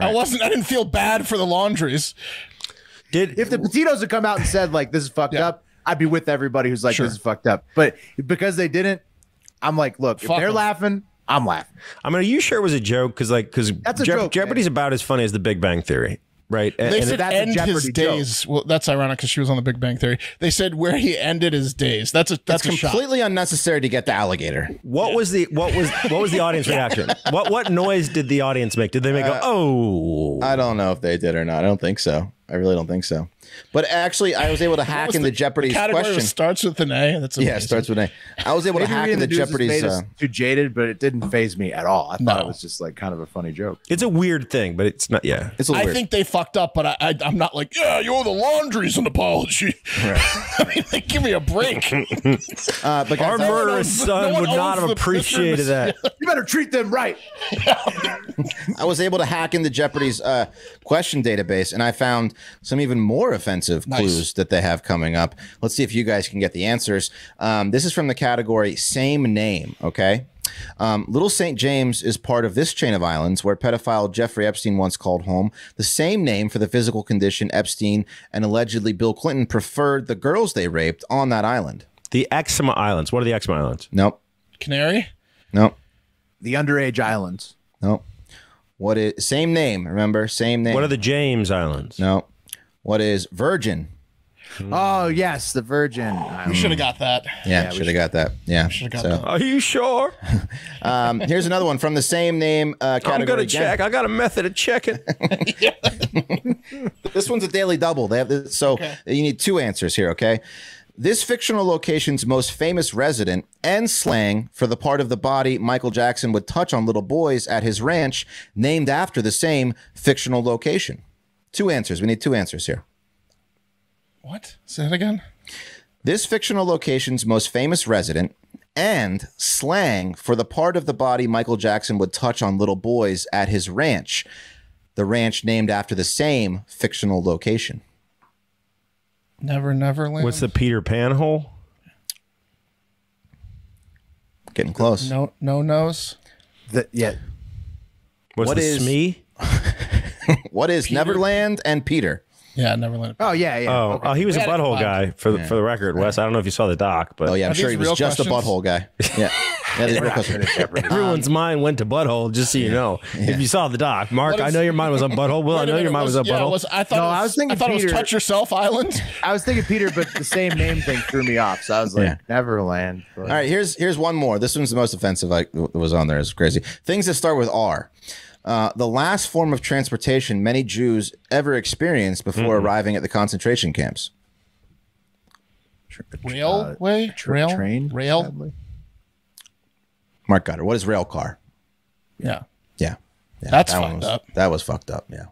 I wasn't. I didn't feel bad for the Laundries. Did- if the Petitos had come out and said like this is fucked Yeah. up, I'd be with everybody who's like Sure. this is fucked up. But because they didn't, I'm like, look, if Fuck they're 'em. laughing, I'm laughing. I mean, are you sure it was a joke? Because like, because That's a joke, Jeopardy's about as funny as The Big Bang Theory, right? And- They and said that's a end his Jeopardy joke. days. Well, that's ironic because she was on the Big Bang Theory. They said where he ended his days. That's a that's It's a shot. completely unnecessary to get the alligator. What was the what was what was the audience reaction? What what noise did the audience make? Did they make Uh, a oh? I don't know if they did or not. I don't think so. I really don't think so. But actually, I was able to hack What's into the- Jeopardy's the category question. starts with an A. That's Yeah, amazing. it starts with an A. I was able to hack reading into the news Jeopardy's. Uh, too jaded, but it didn't phase me at all. I thought No. it was just like kind of a funny joke. It's a weird thing, but it's not. Yeah, it's a little I weird. think they fucked up, but I, I I'm not like yeah. You're the laundry's an apology. I mean, like, give me a break. uh, but our guys, I- murderous no son one would not have appreciated that. You better treat them right. I was able to hack into Jeopardy's uh, question database, and I found some even more offensive Nice. clues that they have coming up. Let's see if you guys can get the answers. Um, this is from the category same name. Okay. Um, Little St. James is part of this chain of islands where pedophile Jeffrey Epstein once called home. The same name for the physical condition Epstein and allegedly Bill Clinton preferred the girls they raped on that island. The Eczema Islands. What are the Eczema Islands? Nope. Canary. Nope. The underage islands. Nope. What is same name? Remember, same name. What are the James Islands? no? What is Virgin? Oh yes, the Virgin. We should have got that. Yeah, should have got that. Yeah. Should've got So, that. Are you sure? um, here's another one from the same name uh, category. I'm gonna again. check. I got a method of checking. This one's a daily double. They have this, so you need two answers here. Okay. This fictional location's most famous resident and slang for the part of the body Michael Jackson would touch on little boys at his ranch, named after the same fictional location. Two answers. We need two answers here. What? Say that again. This fictional location's most famous resident and slang for the part of the body Michael Jackson would touch on little boys at his ranch, the ranch named after the same fictional location. Never, never land. What's the Peter Pan hole? Getting close. no no nose? The, yeah. What's What the is- Smee? What is Neverland and Peter? Yeah, Neverland. Oh yeah, yeah. Oh, Okay. oh, he was a We had it butthole combined. guy for the, for the record, Wes. I don't know if you saw the doc, but Oh yeah, I'm Are sure he was real just a butthole guy. Yeah, yeah, these real questions. everyone's mind went to butthole. Just so you know, if you saw the doc, Mark, What I know your mind was on butthole. Will, I know your mind was on yeah, butthole. was- I thought No, it was, I was thinking I thought it Peter. was Touch Yourself Island. I was thinking Peter, but the same name thing threw me off. So I was like, Yeah. Neverland. All right, here's here's one more. This one's the most offensive. I that was on there. It's crazy. Things that start with R. Uh, the last form of transportation many Jews ever experienced before arriving at the concentration camps. Railway, rail, train, rail. sadly. Mark got it. What is rail car? Yeah, Yeah, yeah That's that fucked was, up. That was fucked up. Yeah.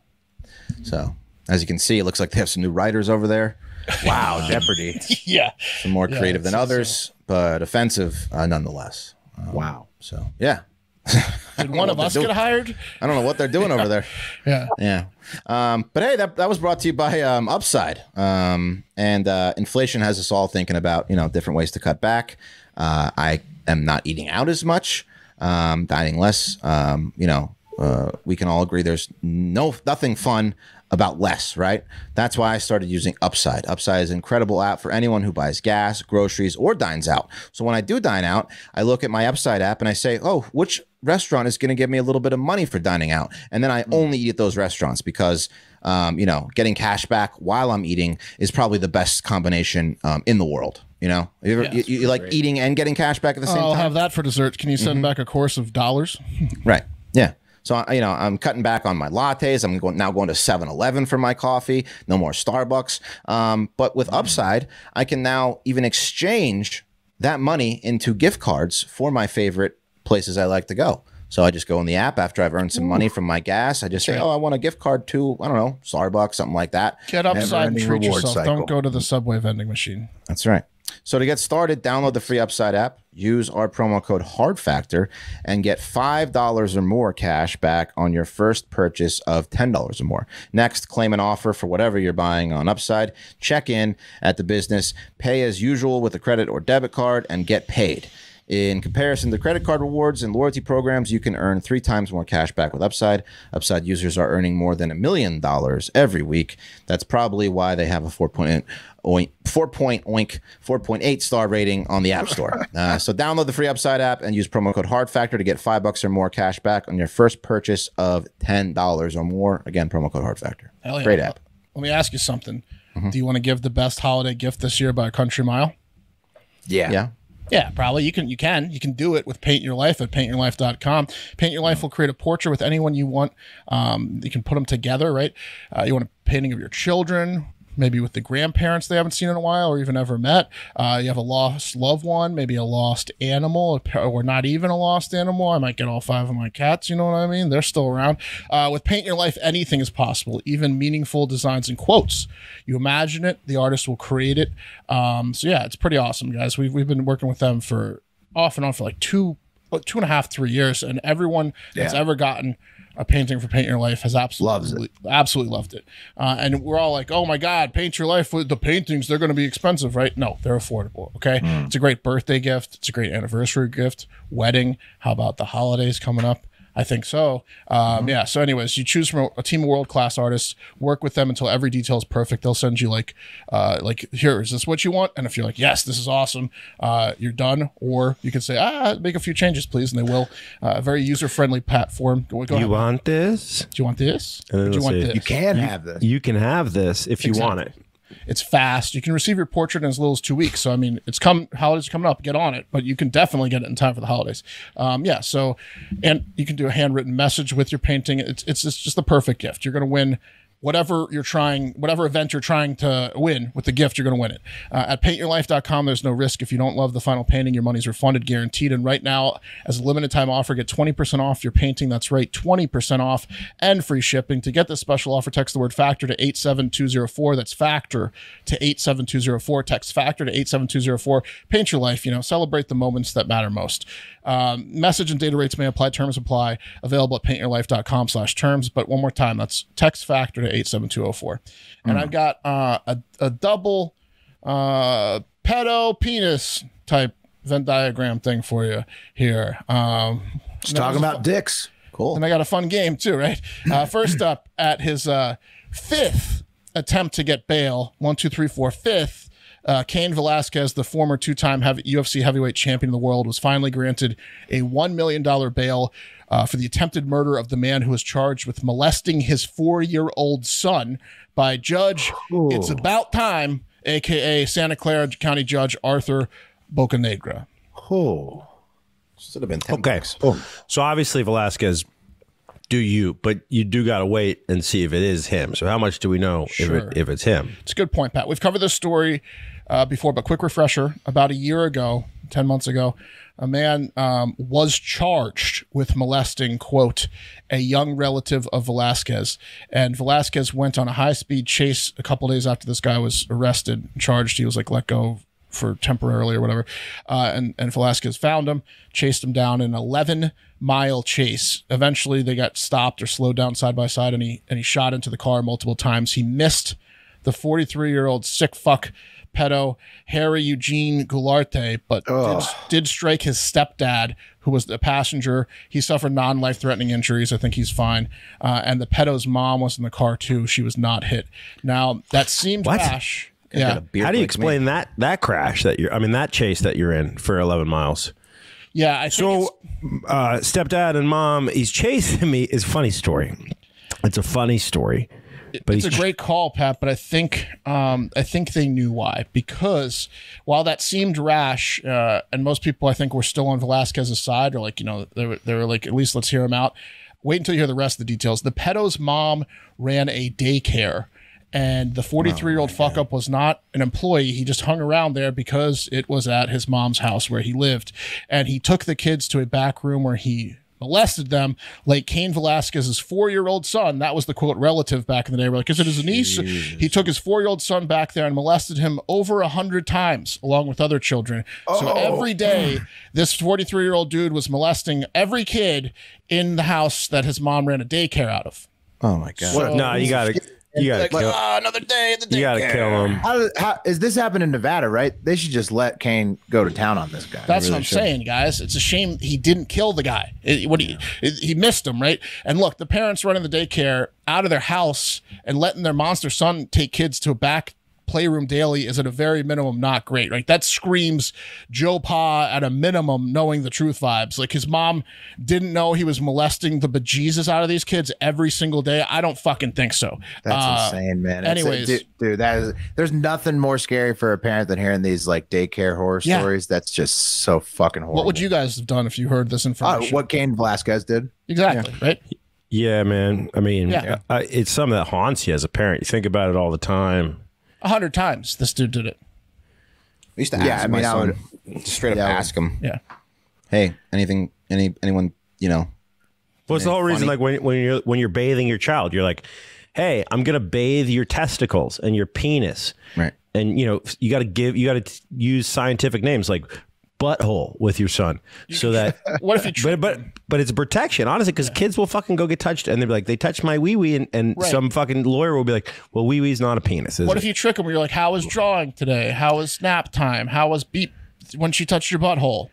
So as you can see, it looks like they have some new writers over there. Wow, Jeopardy. yeah. Some more Yeah, creative than it's- others, but offensive uh, nonetheless. wow. So yeah, Did one of us get hired? I don't know what they're doing over there. Yeah. Yeah. Um, but hey, that, that was brought to you by um, Upside. Um, and uh, inflation has us all thinking about, you know, different ways to cut back. Uh, I am not eating out as much, um, dining less. Um, you know, uh, we can all agree there's no nothing fun about less, right? That's why I started using Upside. Upside is an incredible app for anyone who buys gas, groceries, or dines out. So when I do dine out, I look at my Upside app and I say, oh, which restaurant is going to give me a little bit of money for dining out? And then I only eat at those restaurants because, um, you know, getting cash back while I'm eating is probably the best combination um, in the world. You know, you, ever, you, you like eating and getting cash back at the same time? I'll have that for dessert. Can you send back a course of dollars? Right. Yeah. So I- you know, I'm cutting back on my lattes. I'm going now going to 7-Eleven for my coffee. No more Starbucks. Um, but with Upside, I can now even exchange that money into gift cards for my favorite places I like to go. So I just go in the app after I've earned some money from my gas. I just say, "Oh, I want a gift card to I don't know Starbucks, something like that." Get upside and treat yourself. cycle. Don't go to the subway vending machine. That's right. So to get started, download the free Upside app, use our promo code HARDFACTOR, and get $5 or more cash back on your first purchase of $10 or more. Next, claim an offer for whatever you're buying on Upside. Check in at the business, pay as usual with a credit or debit card, and get paid. In comparison to credit card rewards and loyalty programs, you can earn three times more cash back with Upside. Upside users are earning more than a million dollars every week. That's probably why they have a 4.8 oink, 4 point oink 4.8 star rating on the App Store. Uh, so download the free Upside app and use promo code Hard Factor to get five bucks or more cash back on your first purchase of ten dollars or more. Again, promo code Hard Factor. Hell yeah. Great app. Let me ask you something. Mm-hmm. Do you want to give the best holiday gift this year by a country mile? Yeah. Yeah. Yeah, probably. You can you can. You can do it with Paint Your Life at paintyourlife.com. Paint Your Life will create a portrait with anyone you want. Um, you can put them together, right? Uh, you want a painting of your children, maybe with the grandparents they haven't seen in a while or even ever met. Uh, you have a lost loved one, maybe a lost animal, or not even a lost animal. I might get all five of my cats. You know what I mean? They're still around. Uh, with Paint Your Life, anything is possible, even meaningful designs and quotes. You imagine it, the artist will create it. Um, so yeah, it's pretty awesome, guys. We've we've been working with them for off and on for like two two and a half three years, and everyone that's Yeah. ever gotten a painting for Paint Your Life has absolutely absolutely loved it. Uh, and we're all like, oh my God, Paint Your Life with the paintings, they're going to be expensive, right? No, they're affordable. Okay. It's a great birthday gift. It's a great anniversary gift, wedding. How about the holidays coming up? I think so. Um, Yeah. So, anyways, you choose from a, a team of world class artists. Work with them until every detail is perfect. They'll send you like, uh, like here is this what you want? And if you're like, yes, this is awesome, uh, you're done. Or you can say, ah, make a few changes, please, and they will. Uh, very user friendly platform. Go, go You ahead. want this? Do you want this? And then Or do you want see. this? You can have this. You can have this if you want it. It's fast. You can receive your portrait in as little as two weeks. So I mean, it's come holidays are coming up. Get on it, but you can definitely get it in time for the holidays. Um, yeah. So, and you can do a handwritten message with your painting. It's it's just, just the perfect gift. You're going to win whatever you're trying, whatever event you're trying to win with the gift, you're going to win it. Uh, at paintyourlife.com, there's no risk. If you don't love the final painting, your money's refunded, guaranteed. And right now, as a limited time offer, get 20% off your painting. That's right, 20% off and free shipping. To get this special offer, text the word factor to 87204. That's factor to 87204. Text factor to 87204. Paint your life, you know, celebrate the moments that matter most. Um, message and data rates may apply. Terms apply. Available at paintyourlife.com slash terms. But one more time, that's text factor to 87204. And I've got uh, a, a double uh, pedo penis type Venn diagram thing for you here. Um, Just talking about dicks. Cool. and I got a fun game too, right? Uh, first up, at his uh, fifth attempt to get bail, one, two, three, four, fifth, uh, Cain Velasquez, the former two-time heavy, UFC heavyweight champion of the world, was finally granted a one million dollar bail uh, for the attempted murder of the man who was charged with molesting his four-year-old son by Judge. It's about time, aka Santa Clara County Judge Arthur Bocanegra. Oh. Should have been 10 Okay. bucks. So obviously Velasquez, do you? But you do got to wait and see if it is him. So how much do we know Sure. if it, if it's him? It's a good point, Pat. We've covered this story uh, before, but quick refresher. About a year ago, 10 months ago, a man um, was charged with molesting, quote, a young relative of Velasquez. And Velasquez went on a high speed chase a couple days after this guy was arrested, charged. He was like let go for temporarily or whatever. Uh, and, and Velasquez found him, chased him down an 11 mile chase. Eventually, they got stopped or slowed down side by side, and he, and he shot into the car multiple times. He missed the 43 year old sick fuck pedo Harry Eugene Goularte, but did, did strike his stepdad, who was the passenger. He suffered non life threatening injuries. I think he's fine. Uh, and the pedo's mom was in the car too. She was not hit. Now, that seemed What? rash. Yeah. How do you like me. explain that that crash that you're? I mean, that chase that you're in for 11 miles. Yeah. I think So, uh, stepdad and mom, he's chasing me. Is funny story. It's a funny story, but it's a great call, Pat. But I think um, I think they knew why because while that seemed rash, uh, and most people I think were still on Velasquez's side, or like you know they were, they were like at least let's hear him out. Wait until you hear the rest of the details. The pedo's mom ran a daycare. And the 43 year old fuck up was not an employee. He just hung around there because it was at his mom's house where he lived. And he took the kids to a back room where he molested them like Cain Velasquez's four year old son. That was the quote relative back in the day. We're like, is it his niece? He took his four year old son back there and molested him over a hundred times along with other children. So oh. every day, this 43 year old dude was molesting every kid in the house that his mom ran a daycare out of. Oh my god. So- no. You got to You gotta Like, kill. "Ah, another day at the You gotta daycare." kill him. How, how is this happening in Nevada? Right? They should just let Cain go to town on this guy. That's They what I'm should. saying, guys. It's a shame he didn't kill the guy. It- what he he missed him, right? And look, the parents running the daycare out of their house and letting their monster son take kids to a back playroom daily is at a very minimum not great. Right? That screams Joe Pa at a minimum knowing the truth vibes. Like his mom didn't know he was molesting the bejesus out of these kids every single day. I don't fucking think so. That's Uh, insane, man. It's- anyways. dude, dude, that is. There's nothing more scary for a parent than hearing these like daycare horror Yeah. stories. That's just so fucking horrible. What would you guys have done if you heard this Uh, information? what Cain Velasquez did? exactly, right? Yeah, man. I mean, Yeah. uh, it's something that haunts you as a parent. You think about it all the time. A hundred times this dude did it. We used to Yeah, ask I mean, my I son, just straight up yeah, I would- ask him, Yeah. "Hey, anything, any, anyone, you know, Well, it's the whole reason, like when when you're when you're bathing your child, you're like, "Hey, I'm gonna bathe your testicles and your penis." right? and you know you got to give you got to use scientific names like butthole with your son so that What if you tr- but but but it's protection honestly because kids will fucking go get touched and they'll be like they touched my wee wee and, and Right. some fucking lawyer will be like well wee wee's not a penis is What it? if you trick them? Where you're like, "How was drawing today? How was nap time? How was beep when she touched your butthole?"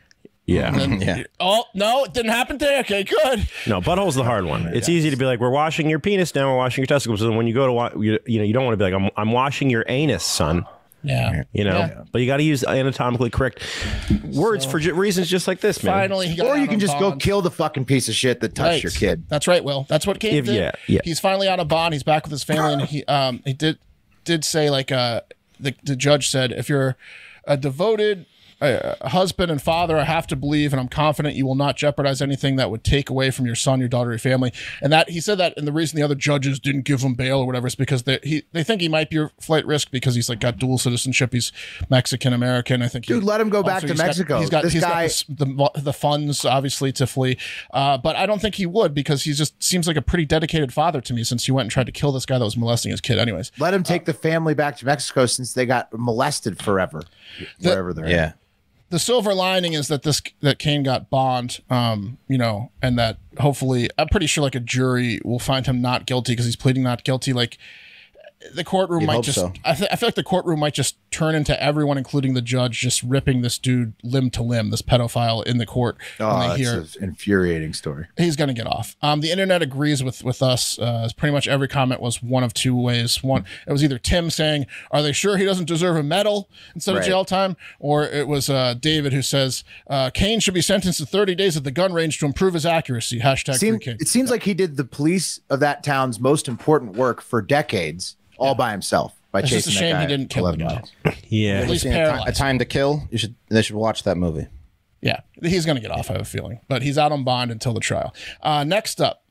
yeah And Yeah. oh no, it didn't happen today. Okay, good. no butthole's the hard one it's easy to be like we're washing your penis now we're washing your testicles and when you go to wa- you, you know you don't want to be like I'm, I'm washing your anus son Yeah. you know Yeah. but you got to use anatomically correct words for ju- reasons just like this man Finally, he got Or you can on just go kill the fucking piece of shit that touched Right. your kid. That's right, Will. That's what Cain If- did. yeah, yeah. He's finally out of bond. He's back with his family, and he um he did did say like uh the the judge said if you're a devoted uh, husband and father, I have to believe, and I'm confident you will not jeopardize anything that would take away from your son, your daughter, your family. And that he said that, and the reason the other judges didn't give him bail or whatever is because they he they think he might be a flight risk because he's like got dual citizenship. He's Mexican American. I think. he- Dude, let him go back to he's got- Mexico. he's got This he's guy- got the, the the funds obviously to flee, uh, but I don't think he would because he just seems like a pretty dedicated father to me since he went and tried to kill this guy that was molesting his kid. Anyways, Let him take the family back to Mexico since they got molested forever, wherever they're at. The silver lining is that this that Cain got bond, um, you know, and that hopefully I'm pretty sure like a jury will find him not guilty because he's pleading not guilty. Like the courtroom You'd might just so. I, th- I feel like the courtroom might just turn into everyone including the judge just ripping this dude limb to limb this pedophile in the court Oh, that's hear an infuriating story. he's going to get off. Um, the internet agrees with with us. Uh, pretty much every comment was one of two ways. One, it was either Tim saying, "Are they sure he doesn't deserve a medal instead of jail time?" Or it was uh, David who says, uh, "Cain should be sentenced to 30 days at the gun range to improve his accuracy." Hashtag Seem- it seems like he did the police of that town's most important work for decades, all by himself. By It's just a chasing that shame he didn't kill the 11 guy. miles. yeah At least Seen a, Ti- a paralyzed. time to kill. You should. They should watch that movie. Yeah, he's going to get off. I have a feeling, but he's out on bond until the trial. Uh, next up,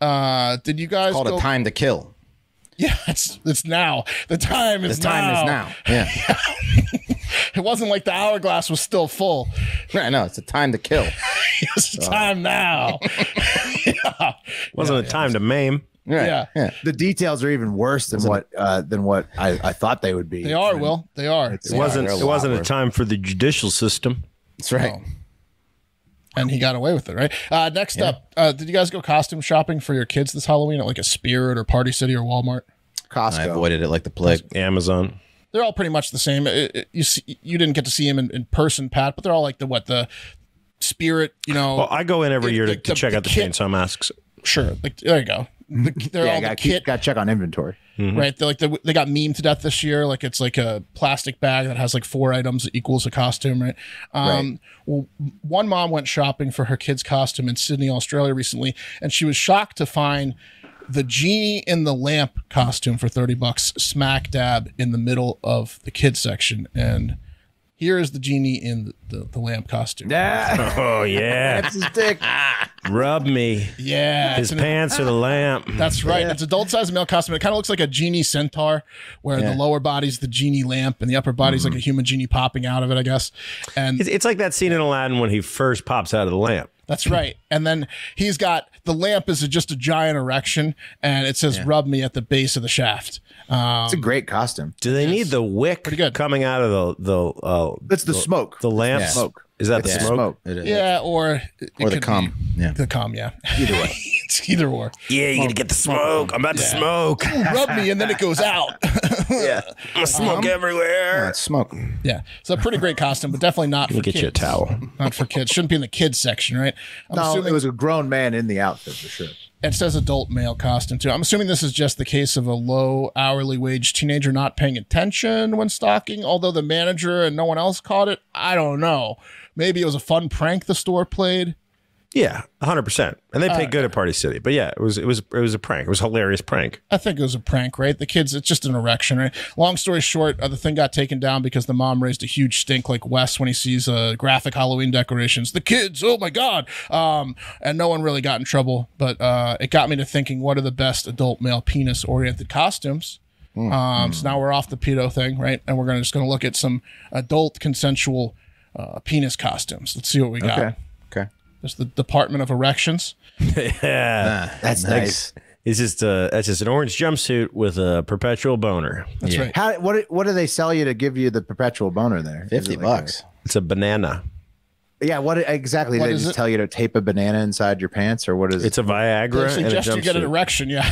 uh, did you guys Called go? a time to kill. Yeah, it's it's now. The time is The time now. is now. Yeah, It wasn't like the hourglass was still full. right. No, it's a time to kill. It's time now. yeah. wasn't a time to maim Right. Yeah. yeah. The details are even worse than what uh, than what I, I thought they would be. They are, Will. They are. it wasn't they're a it wasn't lot a time for the judicial system That's right. And he got away with it, right? Uh, next up, uh, did you guys go costume shopping for your kids this Halloween at like a Spirit or Party City or Walmart? Costco. I Costco. avoided it like the plague. amazon They're all pretty much the same. It- it- you see, you didn't get to see him in, in person, Pat, but they're all like the what the Spirit, you know. well i go in every the- year to, the- to check the out the kit- chainsaw masks sure, like there you go. The, they're yeah, all got the kit, got to check on inventory. right? They're like the, they got meme to death this year. Like it's like a plastic bag that has like four items that equals a costume, right? Um, Well, one mom went shopping for her kid's costume in Sydney, Australia recently, and she was shocked to find the genie in the lamp costume for 30 bucks smack dab in the middle of the kids section. And here is the genie in the, the, the lamp costume. Yeah, oh yeah that's his dick. rub me Yeah. his it's an- pants are the lamp That's right. It's adult sized male costume. It kind of looks like a genie centaur, where the lower body's the genie lamp and the upper body's mm-hmm. like a human genie popping out of it, I guess. And it's, it's like that scene in aladdin when he first pops out of the lamp that's right. And then he's got the lamp is just a giant erection, and it says "rub me" at the base of the shaft. Um, It's a great costume. Do they need the wick good. coming out of the the uh, That's the smoke. the lamp? Smoke. Is that It's the the smoke? smoke. It is. yeah, or it Or the could cum. Yeah. the cum. Yeah. Either way. it's either or. Yeah, you gotta get the smoke. I'm about to smoke. Rub me and then it goes out. yeah, I'm gonna smoke everywhere. Uh, smoke. yeah, it's a pretty great costume, but definitely not for Let me get kids. you a towel. Not for kids. Shouldn't be in the kids section, right? I'm No, assuming it was a grown man in the outfit for sure. it says adult male costume too. I'm assuming this is just the case of a low hourly wage teenager not paying attention when stalking, although the manager and no one else caught it. I don't know. Maybe it was a fun prank the store played. Yeah, 100. percent And they pay good at Party City. But yeah, it was it was it was a prank. It was a hilarious prank. I think it was a prank, right? The kids, it's just an erection, right? Long story short, uh, the thing got taken down because the mom raised a huge stink like Wes when he sees uh, graphic Halloween decorations. The kids, oh my God. Um, and no one really got in trouble, but uh, it got me to thinking what are the best adult male penis oriented costumes? Um, so now we're off the pedo thing, right? And we're gonna just going to look at some adult consensual uh, penis costumes. Let's see what we got. Okay. Okay. There's the Department of Erections. yeah, That's nice. it's just uh, that's just an orange jumpsuit with a perpetual boner. That's Yeah. right. How what what do they sell you to give you the perpetual boner there? it Fifty like bucks. It's a banana. yeah, what exactly? What Did they just it? tell you to tape a banana inside your pants, or what is It's a They Viagra and a suggest you get an erection, yeah.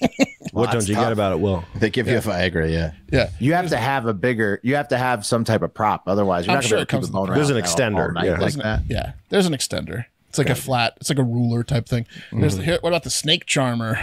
What don't you tough. get about it, Will? They give you a Viagra. Yeah. yeah. You have to have a bigger. You have to have some type of prop, otherwise you're I'm not sure going it to keep comes a boner. There's an extender, all night yeah. like There's that. an- yeah, there's an extender. It's like a flat. It's like a ruler type thing. There's the, here, what about the snake charmer?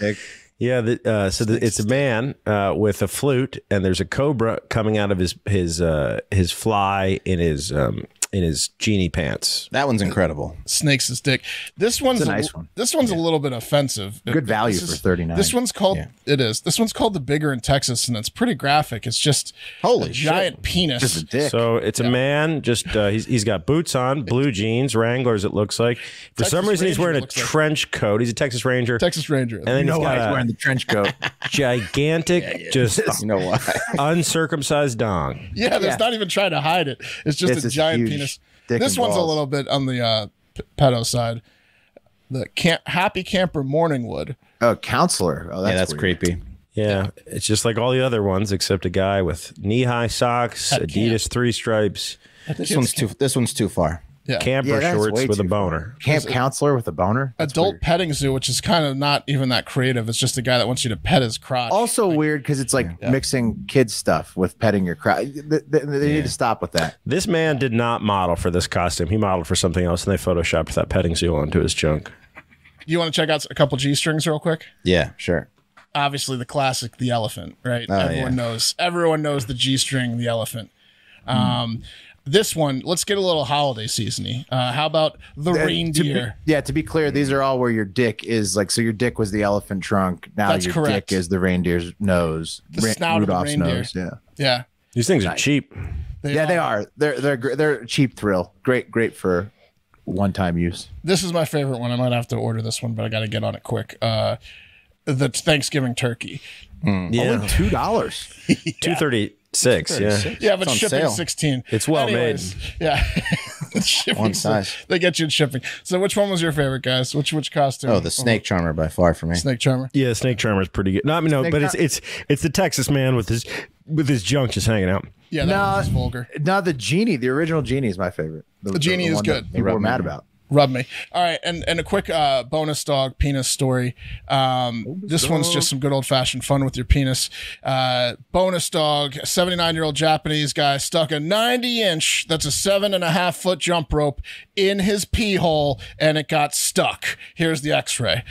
Dick. Yeah, the, uh, so the, it's a man uh, with a flute, and there's a cobra coming out of his his uh, his fly in his um, in his genie pants. That one's incredible. Snakes his dick. This one's a nice one. This one's a little bit offensive. Good value This for is- 39. This one's called. Yeah. It is. This one's called the bigger in Texas, and it's pretty graphic. It's just Holy a giant penis. Just a dick. So it's a man, just uh, he's, he's got boots on, blue jeans, Wranglers. It looks like. For Texas some reason, he's wearing a looks like. trench coat. He's a Texas Ranger, Texas Ranger. and then you know he's why he's wearing the trench coat. gigantic, just You know why? uncircumcised dong. yeah, there's yeah. not even trying to hide it. It's just It's a giant huge penis. Dick This and one's a little bit on the uh, p- pedo side. The camp, happy camper Morningwood. Oh, counselor. Oh, that's, yeah, that's weird. creepy. Yeah, it's just like all the other ones, except a guy with knee-high socks, At camp. Adidas three stripes, This one's too. This one's too far. Yeah. camper Yeah, shorts with a too far. boner. Camp counselor with a boner. That's Adult weird. petting zoo, which is kind of not even that creative. It's just a guy that wants you to pet his crotch. Also weird because it's like mixing kids stuff with petting your crowd. They, they- they need to stop with that. This man did not model for this costume. He modeled for something else, and they photoshopped that petting zoo onto his junk. you want to check out a couple G strings real quick? Yeah, sure. Obviously, the classic, the elephant, right? Oh, everyone yeah. knows. Everyone knows the G string, the elephant. Um, This one, let's get a little holiday seasony. Uh, how about the And to be- reindeer? yeah, to be clear, these are all where your dick is like. So your dick was the elephant trunk. Now That's your correct. dick is the reindeer's nose. The Ra- snout of the Rudolph's reindeer. nose. Yeah. Yeah, These things are cheap. yeah, they are. They're they're they're cheap thrill. Great, great for one time use. This is my favorite one. I might have to order this one, but I got to get on it quick. Uh, the Thanksgiving turkey. Yeah, Two dollars. two thirty six. Yeah, Yeah, but It's shipping sale. sixteen. It's well Anyways, Yeah, shipping One size. They get you in shipping. So, which one was your favorite, guys? Which which costume? Oh, the snake charmer by far for me. snake charmer. yeah. Snake charmer is pretty good. No, I mean, no, Snake but it's char- it's it's the Texas man with his with his junk just hanging out. Yeah, that No. vulgar. No, the genie, the original genie is my favorite. The genie is one that good. People were mad about. Rub me. All right, and and a quick uh, bonus dog penis story. Um, this one's just some good old fashioned fun with your penis. Uh, bonus dog, seventy nine year old Japanese guy stuck a ninety inch, that's a seven and a half foot jump rope in his pee hole, and it got stuck. Here's the X ray.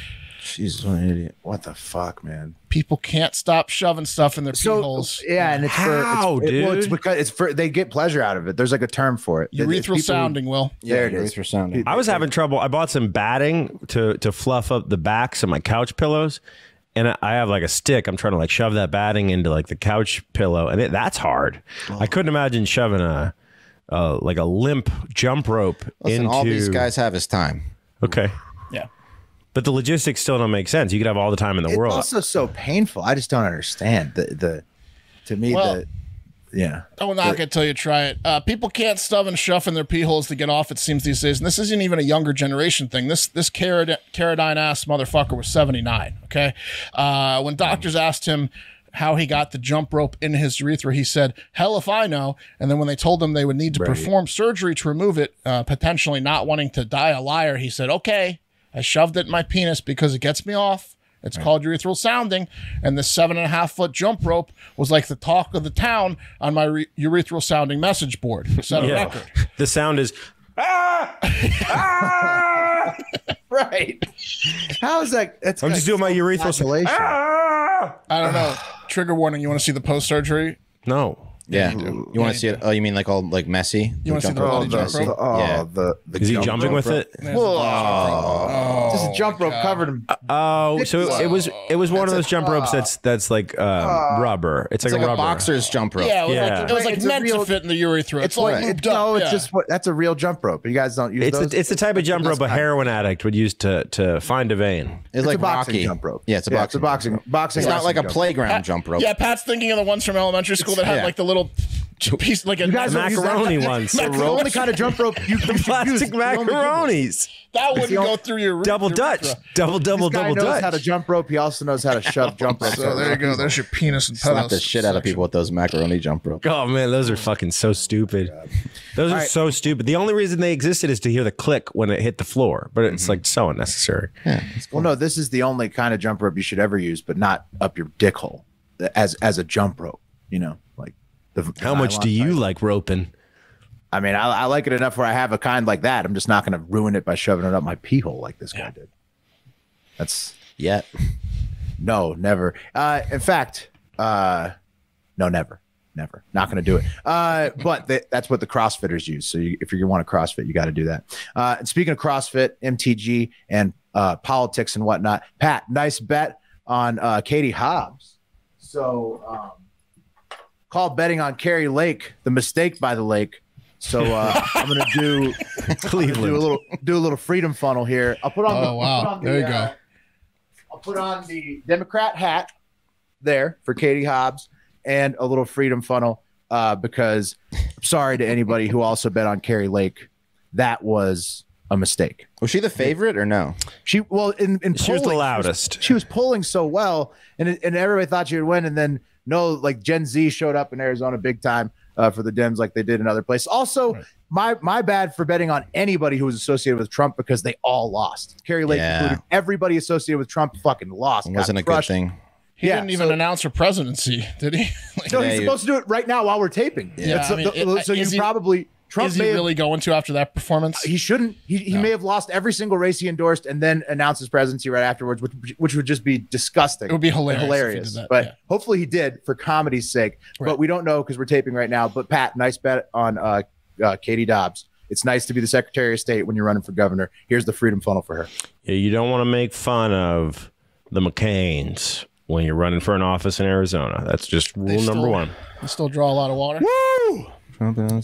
Jesus, what an idiot. What the fuck, man? People can't stop shoving stuff in their pee holes. yeah, and it's for How, dude? it- well, it's because it's for they get pleasure out of it. There's like a term for it. It's Urethral people sounding, Will. There it is. urethral sounding. I was having trouble. I bought some batting to to fluff up the backs of my couch pillows, and I- I have like a stick. I'm trying to like shove that batting into like the couch pillow, and it, that's hard. I couldn't imagine shoving a. Uh, like a limp jump rope Listen, into all these guys have his time. Okay, Yeah. But the logistics still don't make sense. You could have all the time in the It's world. also so painful. I just don't understand the the. To me, Well- the yeah. Don't knock it till you try it. Uh, people can't stub and shuff in their pee holes to get off. It seems these days, and this isn't even a younger generation thing. This this Carad- Carradine ass motherfucker was seventy nine. Okay, uh, when doctors asked him how he got the jump rope in his urethra. He said, "Hell if I know." And then when they told him they would need to perform surgery to remove it, uh, potentially not wanting to die a liar, he said, "Okay, I shoved it in my penis because it gets me off." It's called urethral sounding, and the seven and a half foot jump rope was like the talk of the town on my re- urethral sounding message board. Set a Yeah. record. The sound is ah! ah! Right. How is that? That's I'm just doing my urethral modulation. Ah! I don't know. Trigger warning. You want to see the post surgery? No. Yeah. You, want to see it? Oh, you mean like all like messy? You wanna see the rope jump messy? rope? Oh, Yeah. the, the Is he jump jumping rope. with it? Whoa. Oh. Just a jump rope covered in uh, Oh, so it was it was one of those jump ropes ah. that's that's like uh, rubber. It's, It's like, like a a rubber. boxer's jump rope. Yeah, it was Yeah. like, it was like It's meant real- to fit in the urethra. It's, It's like like looped it, up. no, it's just what that's a real jump rope. You guys don't use It's those. a, it's the type of jump rope a heroin addict would use to to find a vein. It's, It's like a boxing Rocky. jump rope. Yeah, it's a Yeah, boxing. boxing- boxing It's not like a playground jump rope. Yeah, Pat's thinking of the ones from elementary school that had like the little piece, like a guys don't. Macaroni ones. the only kind of jump rope you, you should use. Plastic It's the only good one. macaronis. that wouldn't the go through your Double your Dutch. urethra. Double double This guy double knows Dutch. how to jump rope. He also knows how to shove jump ropes. So there you go. There's your penis and Slap the shit out of people with those macaroni jump ropes. Oh man, those are fucking so stupid. Those are right. so stupid. The only reason they existed is to hear the click when it hit the floor, but Mm-hmm. it's like so unnecessary. Well, no, this is the only kind of jump rope you should ever use, but not up your dick hole as as a jump rope. You know, like the. the How much do you like roping? I mean, I, I like it enough where I have a kind like that. I'm just not going to ruin it by shoving it up my pee hole like this guy did. That's Yet. no, never. Uh, in fact, uh, no, never, never. Not going to do it. Uh, but th- that's what the CrossFitters use. So you, if you want to CrossFit, you got to do that. Uh, and speaking of CrossFit, MTG, and uh, politics and whatnot, Pat, nice bet on uh, Katie Hobbs. So um, called betting on Kari Lake, the mistake by the lake. So uh, I'm going to do do a little do a little freedom funnel here. I'll put on. Oh, the, wow. put on There you the, go. uh, I'll put on the Democrat hat there for Katie Hobbs and a little freedom funnel uh, because I'm sorry to anybody who also bet on Kari Lake. That was a mistake. Was she the favorite or no? She well in, in She was the loudest. She was, polling so well, and and everybody thought she would win, and then no, like Gen Z showed up in Arizona big time uh, for the Dems, like they did in other places. Also, my my bad for betting on anybody who was associated with Trump because they all lost. Kari Lake Yeah. included. Everybody associated with Trump fucking lost. It wasn't a good thing. He Yeah, didn't even so- announce her presidency, did he? Like, No, Yeah, he's you- supposed to do it right now while we're taping. Yeah, That's I mean, the- it- so you he- probably Trump is he may have- really going to after that performance? he shouldn't. He, he may have lost every single race he endorsed and then announced his presidency right afterwards, which which would just be disgusting. It would be hilarious hilarious. that, but yeah. hopefully he did for comedy's sake. Right. But we don't know because we're taping right now. But Pat, nice bet on uh, uh, Katie Dobbs. It's nice to be the Secretary of State when you're running for governor. Here's the freedom funnel for her. Yeah, you don't want to make fun of the McCains when you're running for an office in Arizona. That's just rule number still- one. You still draw a lot of water.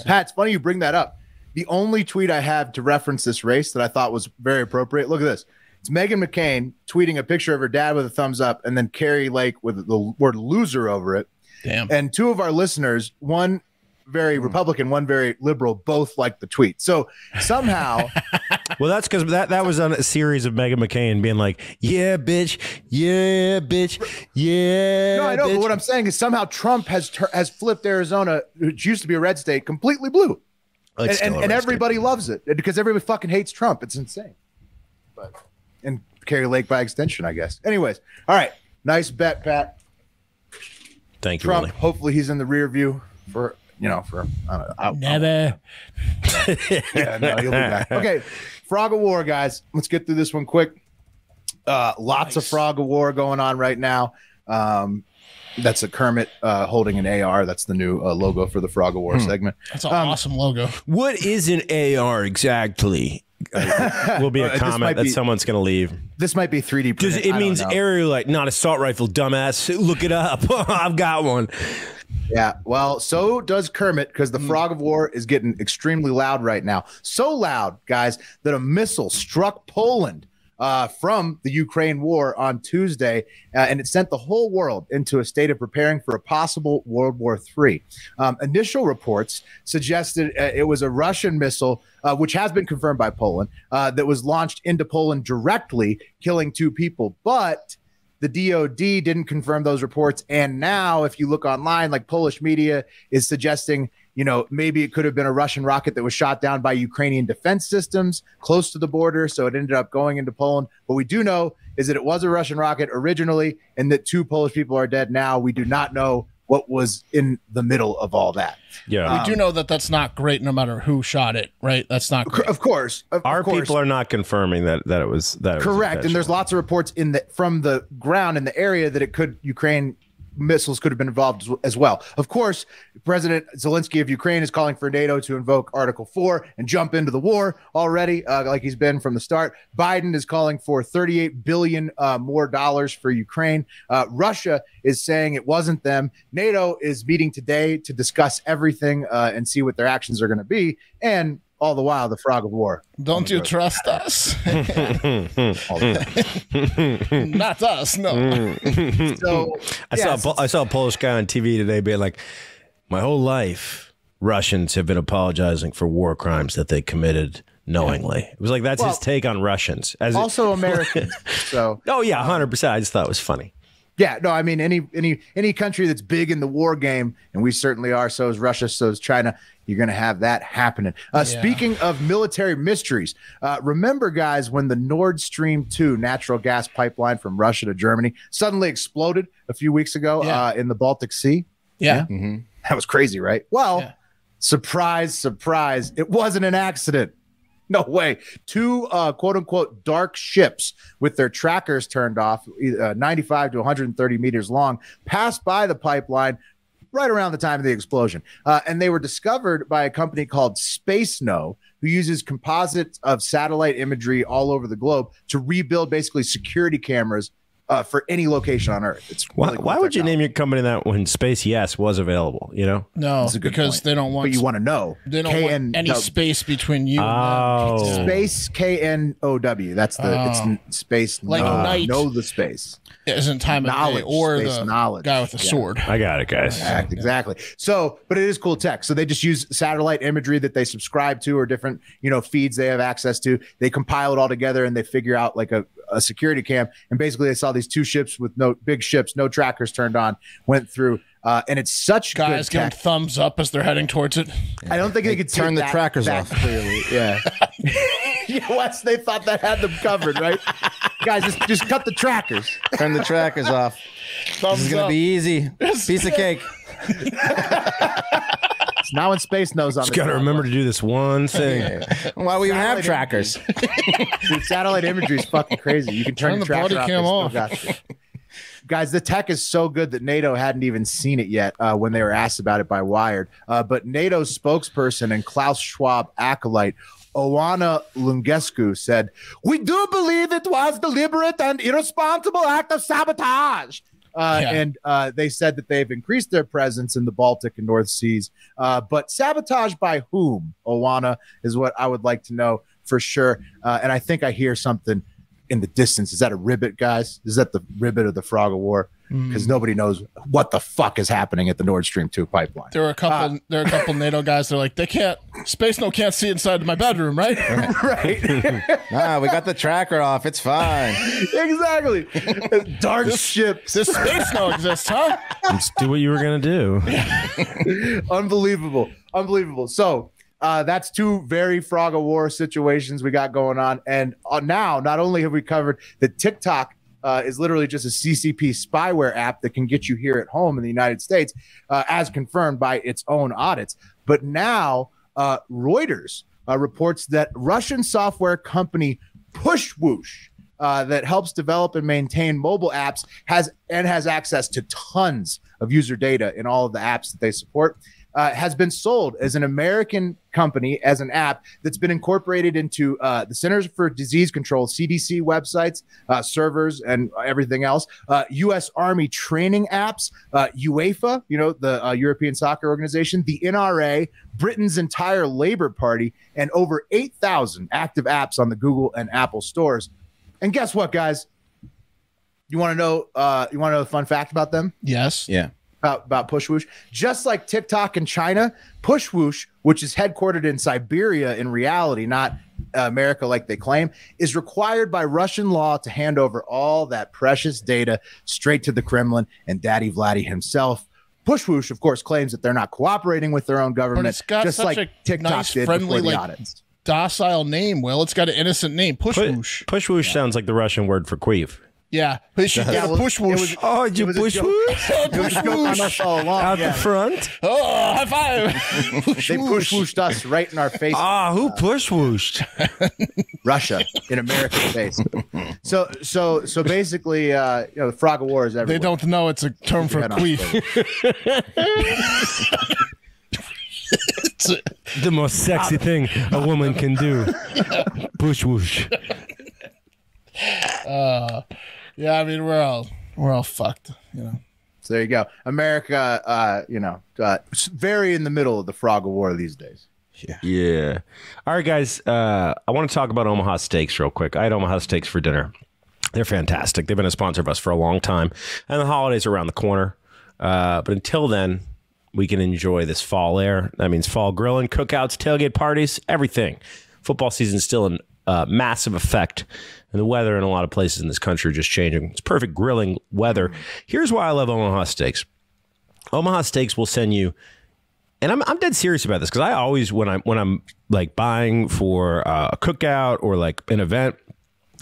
Pat, it's funny you bring that up. The only tweet I have to reference this race that I thought was very appropriate. Look at this. It's Meghan McCain tweeting a picture of her dad with a thumbs up, and then Kari Lake with the word loser over it. Damn. And two of our listeners, one very hmm. Republican, one very liberal, both liked the tweet. So somehow, Well, that's because that, that was on a series of Meghan McCain being like, yeah, bitch, yeah, bitch, yeah. no, I know, bitch. but what I'm saying is somehow Trump has tur- has flipped Arizona, which used to be a red state, completely blue. Oh, it's and, and, and red everybody loves it because everybody fucking hates Trump. It's insane. But and Kari Lake by extension, I guess. Anyways, all right, nice bet, Pat. Thank you, Trump. Willie. Hopefully, he's in the rear view for you know for I don't know, I- Never. yeah, no, you'll be back. Okay, Frog of War, guys. Let's get through this one quick. Uh, lots of Frog of War going on right now. Um, that's a Kermit uh, holding an AR. That's the new uh, logo for the Frog of War Hmm. segment. That's an awesome logo. What is an AR exactly? will be Uh, a this comment that be- someones going to leave. This might be 3D. Printed. it I means know. aerial like not assault rifle, dumbass? Look it up. I've got one. Yeah, well, so does Kermit because the Frog of War is getting extremely loud right now. So loud, guys, that a missile struck Poland uh, from the Ukraine war on Tuesday, uh, and it sent the whole world into a state of preparing for a possible World War III. Um, initial reports suggested uh, it was a Russian missile, uh, which has been confirmed by Poland, uh, that was launched into Poland directly, killing two people. But the DoD didn't confirm those reports, and now if you look online, like Polish media is suggesting, you know, maybe it could have been a Russian rocket that was shot down by Ukrainian defense systems close to the border, so it ended up going into Poland. What we do know is that it was a Russian rocket originally, and that two Polish people are dead now. We do not know what was in the middle of all that. Yeah. we do um, know that that's not great no matter who shot it, right? That's not great. Of course, of Our course. people are not confirming that that it was that. It was correct and there's lots of reports in the from the ground in the area that it could ukraine missiles could have been involved as, well. Of course president zelensky of ukraine is calling for nato to invoke article 4 and jump into the war already uh, like he's been from the start. Biden is calling for 38 billion uh, more dollars for ukraine. Uh, russia is saying it wasn't them. Nato is meeting today to discuss everything uh, and see what their actions are going to be. And all the while the frog of war Don't oh you trust us? all the time. not us, no. so I yeah, saw a I saw a Polish guy on TV today being like, "My whole life, Russians have been apologizing for war crimes that they committed knowingly." It was like that's Well, his take on Russians. As it- also Americans. so oh yeah, um, hundred percent. I just thought it was funny. yeah, no, I mean any any any country that's big in the war game, and we certainly are. So is Russia. So is China. You're going to have that happening. Uh, Speaking of military mysteries, uh, remember, guys, when the Nord Stream 2 natural gas pipeline from Russia to Germany suddenly exploded a few weeks ago Yeah. uh, in the Baltic Sea? Yeah. That was crazy, right? Well, Yeah. surprise, surprise, it wasn't an accident. No way. Two uh, quote unquote dark ships with their trackers turned off, uh, 95 to 130 meters long, passed by the pipeline right around the time of the explosion. Uh, and they were discovered by a company called SpaceKnow, who uses composites of satellite imagery all over the globe to rebuild basically security cameras uh, for any location on Earth. It's Why, really cool why would you name your company that when Space Yes was available? You know. No, That's a good because point. they don't want But you want to know. they don't KN want any no, space between you Oh. and. Space K N O W. That's the it's Oh. n- space. Like know, night. know the space. Isn't time of Knowledge, day or space the knowledge. guy with the Yeah. sword. I got it, guys. Exactly, exactly. So, but it is cool tech. So they just use satellite imagery that they subscribe to or different, you know, feeds they have access to. They compile it all together and they figure out like a, a security cam. And basically, they saw these two ships with no big ships, no trackers turned on, went through. Uh, and it's such Guys good giving tech. thumbs up as they're heading towards it. I don't think they could turn the that- trackers that off. clearly. Yeah. yeah, Wes, they thought that had them covered, right? Guys, just just cut the trackers. Turn the trackers off. Thumbs This is gonna be easy. Piece of cake. It's now in space nose on Just the got to remember to do this one thing. Why we even have trackers? Dude, satellite imagery is fucking crazy. You can turn, Turn the the tracker body off, cam they still off. Guys, the tech is so good that NATO hadn't even seen it yet uh, when they were asked about it by Wired. Uh, but NATO's spokesperson and Klaus Schwab acolyte Oana Lungescu said, "We do believe it was deliberate and irresponsible act of sabotage." Uh, Yeah. And uh, they said that they've increased their presence in the Baltic and North Seas. Uh, but sabotage by whom? Oana is what I would like to know for sure. Uh, and I think I hear something in the distance. Is that a ribbit, guys? Is that the ribbit of the Frog of War? Because nobody knows what the fuck is happening at the Nord Stream 2 pipeline. There were a couple. Uh, there are a couple NATO guys. They're like, they can't. SpaceKnow can't see inside my bedroom, right? right. Ah, we got the tracker off. It's fine. exactly. Dark ships. This SpaceKnow exists, huh? Just do what you were gonna do. Unbelievable. Unbelievable. So uh, that's two very frog of war situations we got going on. And uh, now, not only have we covered that TikTok uh, is literally just a CCP spyware app that can get you here at home in the United States, uh, as confirmed by its own audits, but now uh, Reuters uh, reports that Russian software company Pushwoosh uh, that helps develop and maintain mobile apps has and has access to tons of user data in all of the apps that they support. Uh, has been sold as an American company as an app that's been incorporated into uh, the Centers for Disease Control (CDC) websites, uh, servers, and everything else. Uh, U.S. Army training apps, uh, UEFA, you know the uh, European Soccer Organization, the NRA, Britain's entire Labor Party, and over 8,000 active apps on the Google and Apple stores. And guess what, guys? You want to know? Uh, you want to know a fun fact about them? Yes. Yeah. About about Pushwoosh. Just like TikTok in China, Pushwoosh, which is headquartered in Siberia, in reality, not America like they claim is required by Russian law to hand over all that precious data straight to the Kremlin and Daddy Vladdy himself. Pushwoosh, of course, claims that they're not cooperating with their own government, it's got just such like a TikTok nice, did friendly, before the like- audits. Docile name, Will. It's got an innocent name. Push Pu- whoosh. Push whoosh sounds like the Russian word for queef. Yeah. They should get a well, push it was- whoosh. Oh, It was a joke. It was a joke on us all along. yeah. front. Oh, high five. They push whooshed us right in our face. Ah, who push whooshed? Russia in America's face. So so so basically, uh, you know, the frog of war is everywhere. They don't know it's a term for Head on queef. the most sexy thing a woman can do. Push whoosh. Yeah, I mean we're all we're all fucked. You know. So there you go. America, uh, you know, uh, very in the middle of the frog of war these days. Yeah. All right, guys. Uh, I want to talk about Omaha Steaks real quick. I had Omaha Steaks for dinner. They're fantastic. They've been a sponsor of us for a long time, and the holidays are around the corner. Uh, but until then, we can enjoy this fall air. That means fall grilling, cookouts, tailgate parties, everything. Football season's still in uh, massive effect, and the weather in a lot of places in this country are just changing. It's perfect grilling weather. Here's why I love Omaha Steaks. Omaha Steaks will send you and I'm, I'm dead serious about this because I always when I'm when I'm like buying for uh, a cookout or like an event,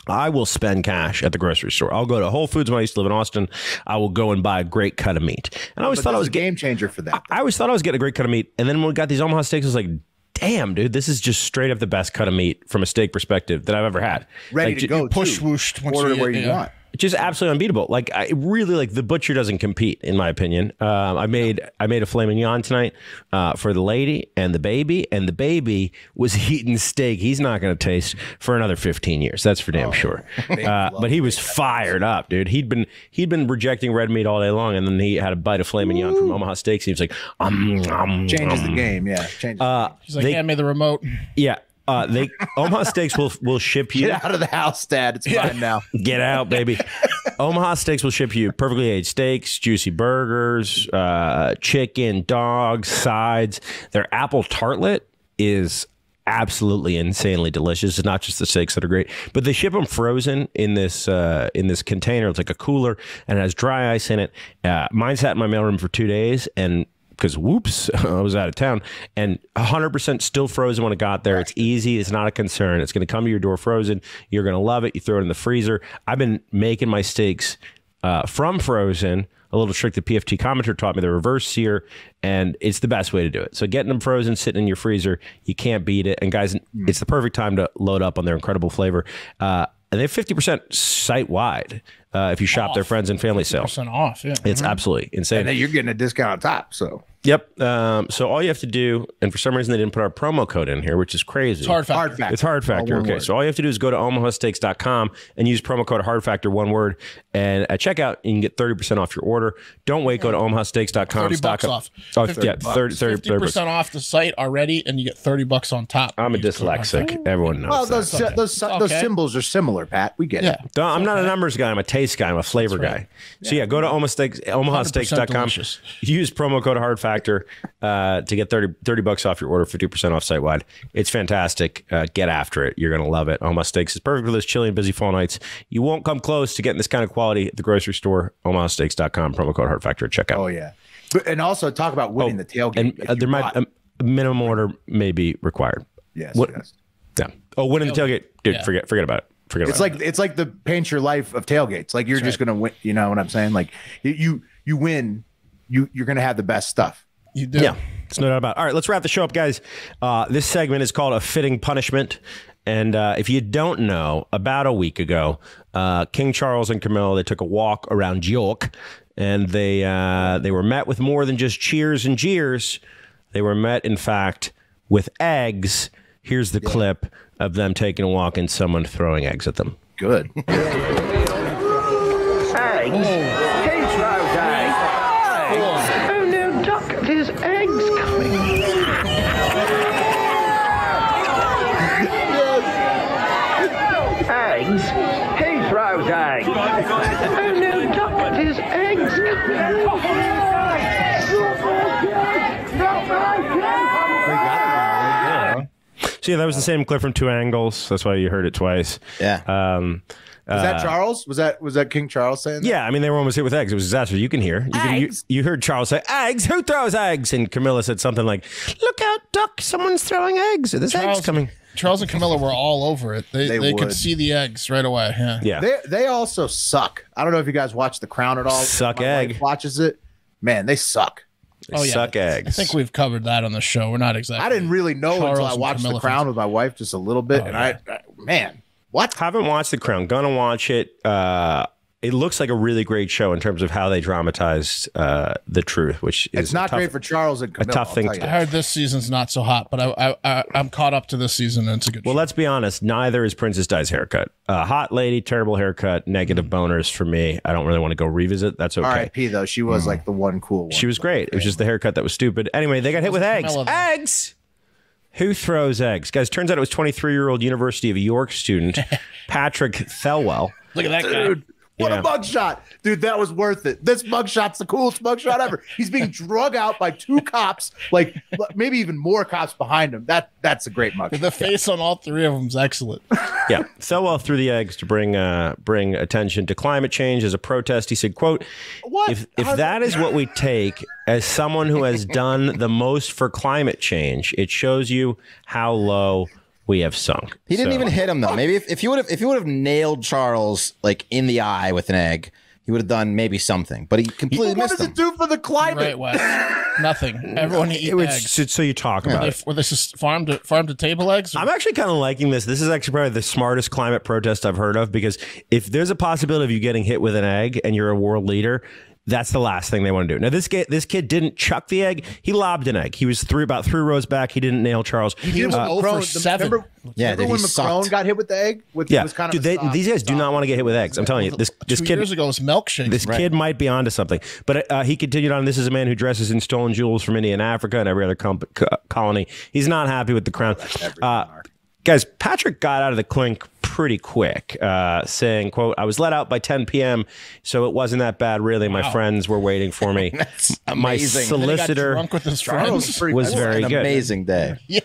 I will spend cash at the grocery store. I'll go to Whole Foods when I used to live in Austin. I will go and buy a great cut of meat. And I always But thought I was a game changer for that. I always thought I was getting a great cut of meat. And then when we got these Omaha steaks, I was like, damn, dude, this is just straight up the best cut of meat from a steak perspective that I've ever had. Ready Like, to go. push whooshed Order you- where you yeah. want. Just absolutely unbeatable. Like I really like the butcher doesn't compete in my opinion. Um, I made I made a filet mignon tonight uh, for the lady and the baby, and the baby was eating steak. He's not going to taste for another fifteen years. That's for Oh, damn sure. Uh, but he was fired up, dude. He'd been he'd been rejecting red meat all day long, and then he had a bite of filet mignon from Omaha Steaks. He was like, um, um, Changes the um. game. Yeah. Changes. Uh, He's like, they- hand me the remote. yeah. Uh, they Omaha Steaks will will ship you. Get out of the house, Dad. It's mine now. Get out, baby. Omaha Steaks will ship you perfectly aged steaks, juicy burgers, uh, chicken, dogs, sides. Their apple tartlet is absolutely insanely delicious. It's not just the steaks that are great, but they ship them frozen in this uh, in this container. It's like a cooler and it has dry ice in it. Uh, mine sat in my mailroom for two days and. Because whoops, I was out of town, and 100% still frozen when it got there. It's easy. It's not a concern. It's going to come to your door frozen. You're going to love it. You throw it in the freezer. I've been making my steaks uh, from frozen. A little trick the PFT commenter taught me the reverse sear, and it's the best way to do it. So getting them frozen, sitting in your freezer, you can't beat it. And guys, it's the perfect time to load up on their incredible flavor. Uh, and they have 50% site wide uh, if you shop their friends and family sale. Percent off. Yeah. It's absolutely insane. And then you're getting a discount on top. So Yep. Um, so all you have to do, and for some reason they didn't put our promo code in here, which is crazy. It's hard factor. hard factor. It's hard factor. All Okay. word. So all you have to do is go to omahasteaks.com and use promo code hard factor, one word. And at checkout, you can get 30% off your order. Don't wait. Go to omahasteaks.com. 30 stock bucks up. off. Oh, 50 yeah. 30, 30, 30 bucks. percent off the site already, and you get thirty bucks on top. I'm a Use code hard factor. dyslexic. Everyone knows well, that. those okay. those those Okay. symbols are similar, Pat. We get Yeah. it. Don't- I'm not a numbers guy. I'm a taste guy. I'm a flavor right. guy. So yeah, go to omahasteaks, omahasteaks.com. delicious. Use promo code hard factor uh, to get 30, 30 bucks off your order, 50% off site wide. It's fantastic. Uh, get after it. You're going to love it. Omaha Steaks is perfect for those chilly and busy fall nights. You won't come close to getting this kind of quality at the grocery store. omahasteaks.com, promo code hard factor at checkout. Oh yeah. But, and also talk about winning the tailgate. and uh, there might um, a minimum order may be required. yes, what- yes. Yeah. Oh, winning the tailgate, dude. Yeah. Forget forget about it. Forget It's about like it's like the paint your life of tailgates. Like you're just gonna win. You know what I'm saying? Like you you, you win, you you're gonna have the best stuff. You do. Yeah. It's no doubt about. it. All right, let's wrap the show up, guys. Uh, this segment is called a fitting punishment. And uh, if you don't know, about a week ago, uh, King Charles and Camilla they took a walk around York, and they uh, they were met with more than just cheers and jeers. They were met, in fact, with eggs. Here's the clip of them taking a walk and someone throwing eggs at them. Good. Eggs? So yeah, that was the same clip from two angles. That's why you heard it twice. Yeah. Um, Was that Charles? Was that was that King Charles saying? that? yeah, I mean they were almost hit with eggs. It was a disaster. You can hear. You, can, you, Eggs? you heard Charles say eggs. Who throws eggs? And Camilla said something like, "Look out, duck! Someone's throwing eggs. There's Charles, eggs coming." Charles and Camilla were all over it. They They they, could see the eggs right away. Yeah. Yeah. They they also suck. I don't know if you guys watch The Crown at all. Suck My egg. wife watches it. Man, they suck. They Oh, yeah. suck eggs. I think we've covered that on the show. We're not exactly. I didn't really know Charles until I watched Camilla The Crown with my wife just a little bit, Oh, and I, I man, what? haven't watched The Crown. Gonna watch it. Uh, it looks like a really great show in terms of how they dramatized uh, the truth, which is It's not tough, great for Charles and Camilla. tough I'll thing tell to- I heard this season's not so hot, but I, I, I I'm caught up to this season and it's a good. Well, show. let's be honest. Neither is Princess Di's haircut. Uh, hot lady, terrible haircut, negative boners for me. I don't really want to go revisit. That's okay. R.I.P. Though she was like the one cool one. She was great. It was just the haircut that was stupid. Anyway, they got hit with eggs. Camilla, though. Eggs. Who throws eggs, guys? Turns out it was 23 year old University of York student Patrick Thelwell. look at that guy. Dude, what Yeah. a mugshot. Dude, that was worth it. This mugshot's the coolest mugshot ever. He's being drug out by two cops, like maybe even more cops behind him. That that's a great mugshot. The face on all three of them is excellent. Yeah, Thelwell threw the eggs to bring uh, bring attention to climate change as a protest. He said, "quote What? If if How- that is what we take as someone who has done the most for climate change, it shows you how low we have sunk." He didn't So- even hit him though. Maybe if, if you would have if you would have nailed Charles like in the eye with an egg, he would have done maybe something. But he completely what missed does him. it do for the climate? Right, Wes. Nothing. Everyone eat was eggs. so, so you talk Were about they, it. were this just farm to farm to table eggs? or- I'm actually kind of liking this. This is actually probably the smartest climate protest I've heard of because if there's a possibility of you getting hit with an egg and you're a world leader, that's the last thing they want to do. Now this kid, this kid didn't chuck the egg; he lobbed an egg. He was three about three rows back. He didn't nail Charles. He was Uh, 0 Macron- for the- 7. Remember, Yeah, remember when he Macron sucked. got hit with the egg? With, Yeah, was kind dude, of they, soft- these guys do not want to get hit with eggs. I'm telling you, this this Two kid years ago it was milkshake. This kid might be onto something. But uh, he continued on. This is a man who dresses in stolen jewels from India and Africa and every other com- co- colony. He's not happy with the crown. Uh, guys, Patrick got out of the clink pretty quick, uh, saying, "quote I was let out by 10 p.m., so it wasn't that bad. Really, my friends were waiting for me. my amazing. And then solicitor drunk with his friends. was pretty very An good. amazing day. Yeah.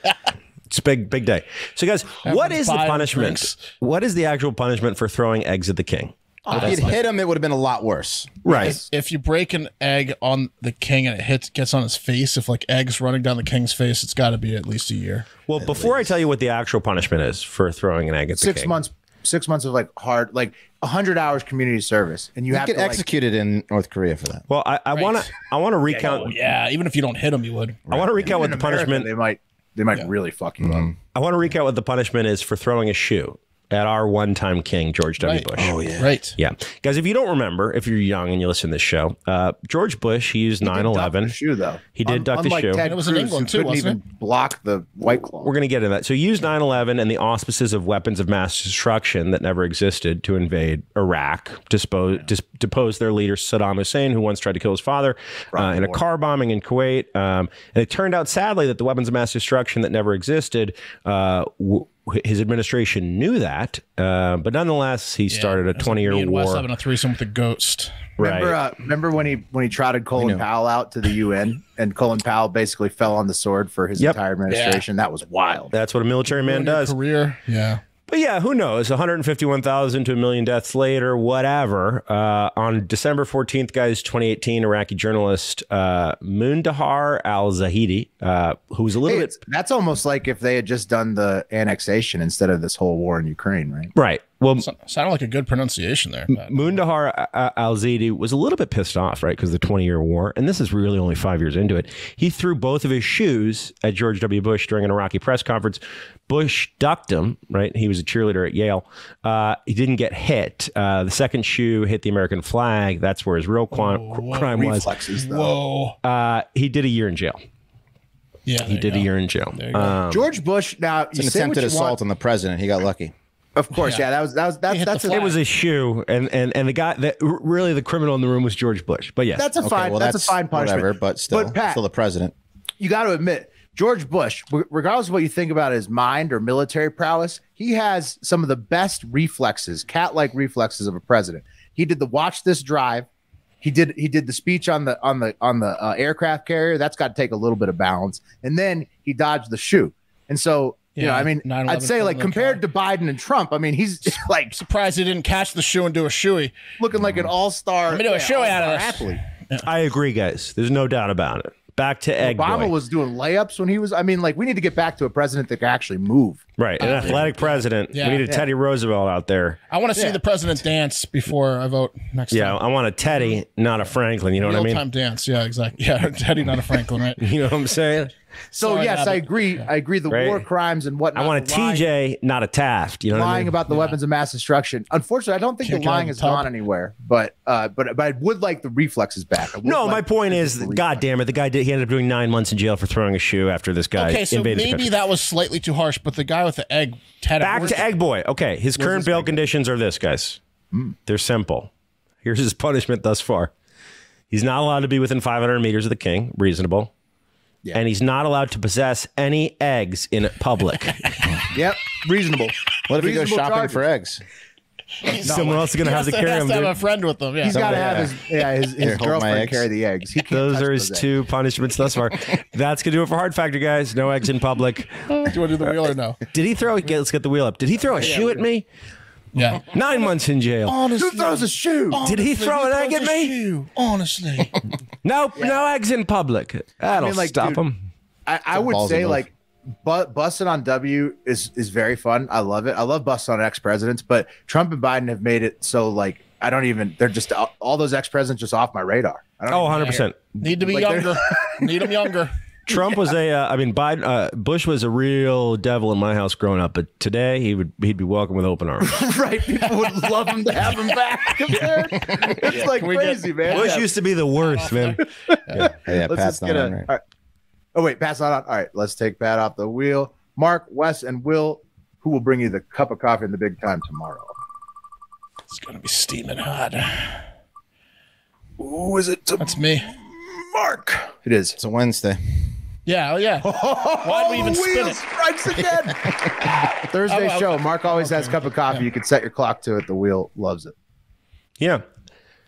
It's a big, big day. So, guys, what Everyone's the punishment? drinks. What is the actual punishment for throwing eggs at the king? If he'd hit him, it would have been a lot worse. Right. If you break an egg on the king and it hits gets on his face, if like eggs running down the king's face, it's got to be at least a year. Well, before I tell you what the actual punishment is for throwing an egg at the Six months. Six months of like hard, like hundred hours community service, and you You have get to like, executed in North Korea for that. Well, I, I want to I want to recount Oh yeah, even if you don't hit him, you would. I want to recount what the America, punishment They might, they might really fuck you mm-hmm. up. I want to recount what the punishment is for throwing a shoe at our one-time king George W. Right. Bush. Oh yeah. Right. Yeah, guys, if you don't remember, if you're young and you listen to this show, uh, George Bush he used He did duck 9/11. the shoe though. He did duck the unlike shoe. Ted And it was in England, who too, couldn't wasn't even block the white claw. We're going to get into that. So, he used 9 11 and the auspices of weapons of mass destruction that never existed to invade Iraq, dispose, dis, depose their leader, Saddam Hussein, who once tried to kill his father uh, in a car bombing in Kuwait. Um, and it turned out, sadly, that the weapons of mass destruction that never existed, uh, w- his administration knew that. Uh, but nonetheless, he started a 20 year me and Wes war. having a threesome with a ghost. Remember, Right. uh, remember when he when he trotted Colin Powell out to the UN, and Colin Powell basically fell on the sword for his Yep. entire administration. That was wild. That's what a military man does. Career. Yeah. But yeah, who knows? 151,000 to a million deaths later, whatever. Uh, on December 14th, guys, 2018, Iraqi journalist uh, Mundahar al Zahidi, uh, who was a little Hey, bit. That's almost like if they had just done the annexation instead of this whole war in Ukraine, right? Right. Well, So- Sounded like a good pronunciation there. Mundahar al Zahidi was a little bit pissed off, right? Because the 20 year war, and this is really only five years into it. He threw both of his shoes at George W. Bush during an Iraqi press conference. Bush ducked him, right? He was a cheerleader at Yale. Uh, he didn't get hit. Uh, the second shoe hit the American flag. That's where his real qu- whoa. crime was. Reflexes, though. Whoa. Uh, he did a year in jail. Yeah. He did a year in jail. There you go. Um, George Bush. Now, It's you an attempted assault want- on the president. He got lucky. Of course, yeah. Yeah. That was that was that's hit that's a it was a shoe, and and and the guy that really the criminal in the room was George Bush. But yes, that's a Okay, fine well, that's, that's a fine punishment. whatever, but still, but Pat, still the president. you got to admit, George Bush, regardless of what you think about his mind or military prowess, he has some of the best reflexes, cat-like reflexes of a president. He did the watch this drive. He did he did the speech on the on the on the uh, aircraft carrier. That's got to take a little bit of balance, and then he dodged the shoe. And so you know, I mean, I'd say like Cleveland compared to Biden and Trump, I mean, he's just like Surprised he didn't catch the shoe and do a shoey. looking like an mm. all-star. Let me do a shoe out of this. athlete. I agree, guys. There's no doubt about it. Back to Egg Obama Boy. was doing layups when he was. I mean, like we need to get back to a president that can actually move. right, an uh, athletic president. Yeah. we need a Yeah. Teddy Roosevelt out there. I want to see the president dance before I vote next time. Yeah, time. I want a Teddy, not a Franklin. You know what I Real mean? time dance. Yeah, exactly. Yeah, Teddy, not a Franklin, right? You know what I'm saying? So Sorry, yes, I Abbott. agree. I agree. The Right. war crimes and whatnot. I want a the lying- TJ, not a Taft. You know what I lying mean? about the weapons of mass destruction. Unfortunately, I don't think Can't the lying of has the gone anywhere. But uh, but but I would like the reflexes back. No, like my point is, physical God damn it, the guy did. He ended up doing nine months in jail for throwing a shoe after this guy Okay, so invaded maybe country. that was slightly too harsh, but the guy with the egg had Back to Egg Boy. Okay, his current bail conditions are this, guys. Hmm. They're simple. Here's his punishment thus far. He's not allowed to be within 500 meters of the king. Reasonable. Yeah. And he's not allowed to possess any eggs in public. Yep, reasonable. What if he goes shopping charges. for eggs? Someone else is going to have to carry has him. to have dude. a friend with them. Yeah. He's got to have his yeah his, his Here, girlfriend carry the eggs. He can't Those are his those two punishments thus far. That's going to do it for Hard Factor, guys. No eggs in public. do you want to do the wheel or no? Did he throw? Let's get the wheel up. Did he throw a shoe at me? Yeah. Nine months in jail. Honestly, Who throws a shoe? Did he throw an egg at me? shoe? Honestly. Nope, no eggs in public. That'll like, stop dude, him. I, I would say like but busting on W is is very fun. I love it. I love busting on ex presidents, but Trump and Biden have made it so like I don't even. They're just all, all those ex presidents just off my radar. I don't Oh, 100 percent. Need to be Like younger. Need them younger. Trump was a. Uh, I mean, Biden. Uh, Bush was a real devil in my house growing up, but today he would he'd be welcome with open arms. right. People would love him to have him back. It's like we get- crazy, man. Bush Yeah. used to be the worst, man. Hey, yeah, Let's Pat's not a. on, right? all right. Oh wait, pass that on. All right, let's take Pat off the wheel. Mark, Wes, and Will, who will bring you the cup of coffee in the big time tomorrow? It's gonna be steaming hot. Who is it? That's me. Mark. It is. It's a Wednesday. Yeah, oh, yeah. Why'd we even the spin wheel it? strikes again. Thursday Oh, oh, show. Mark always has a cup of coffee. You can set your clock to it. The wheel loves it. Yeah.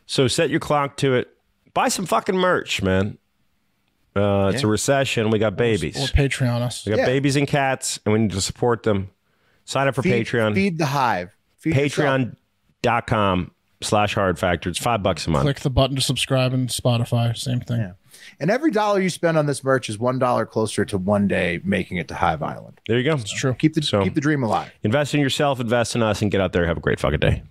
So set your clock to it. Buy some fucking merch, man. Uh, it's a recession. We got Or babies. Patreon us. We got Yeah. babies and cats, and we need to support them. Sign up for Feed, Patreon. Feed the hive. Feed yourself. Patreon.com slash hard factor. It's five bucks a month. Click the button to subscribe in Spotify. Same thing. Yeah. And every dollar you spend on this merch is one dollar closer to one day making it to Hive Island. There you go. It's true. Keep the So- keep the dream alive. Invest in yourself, invest in us, and get out there. Have a great fucking day.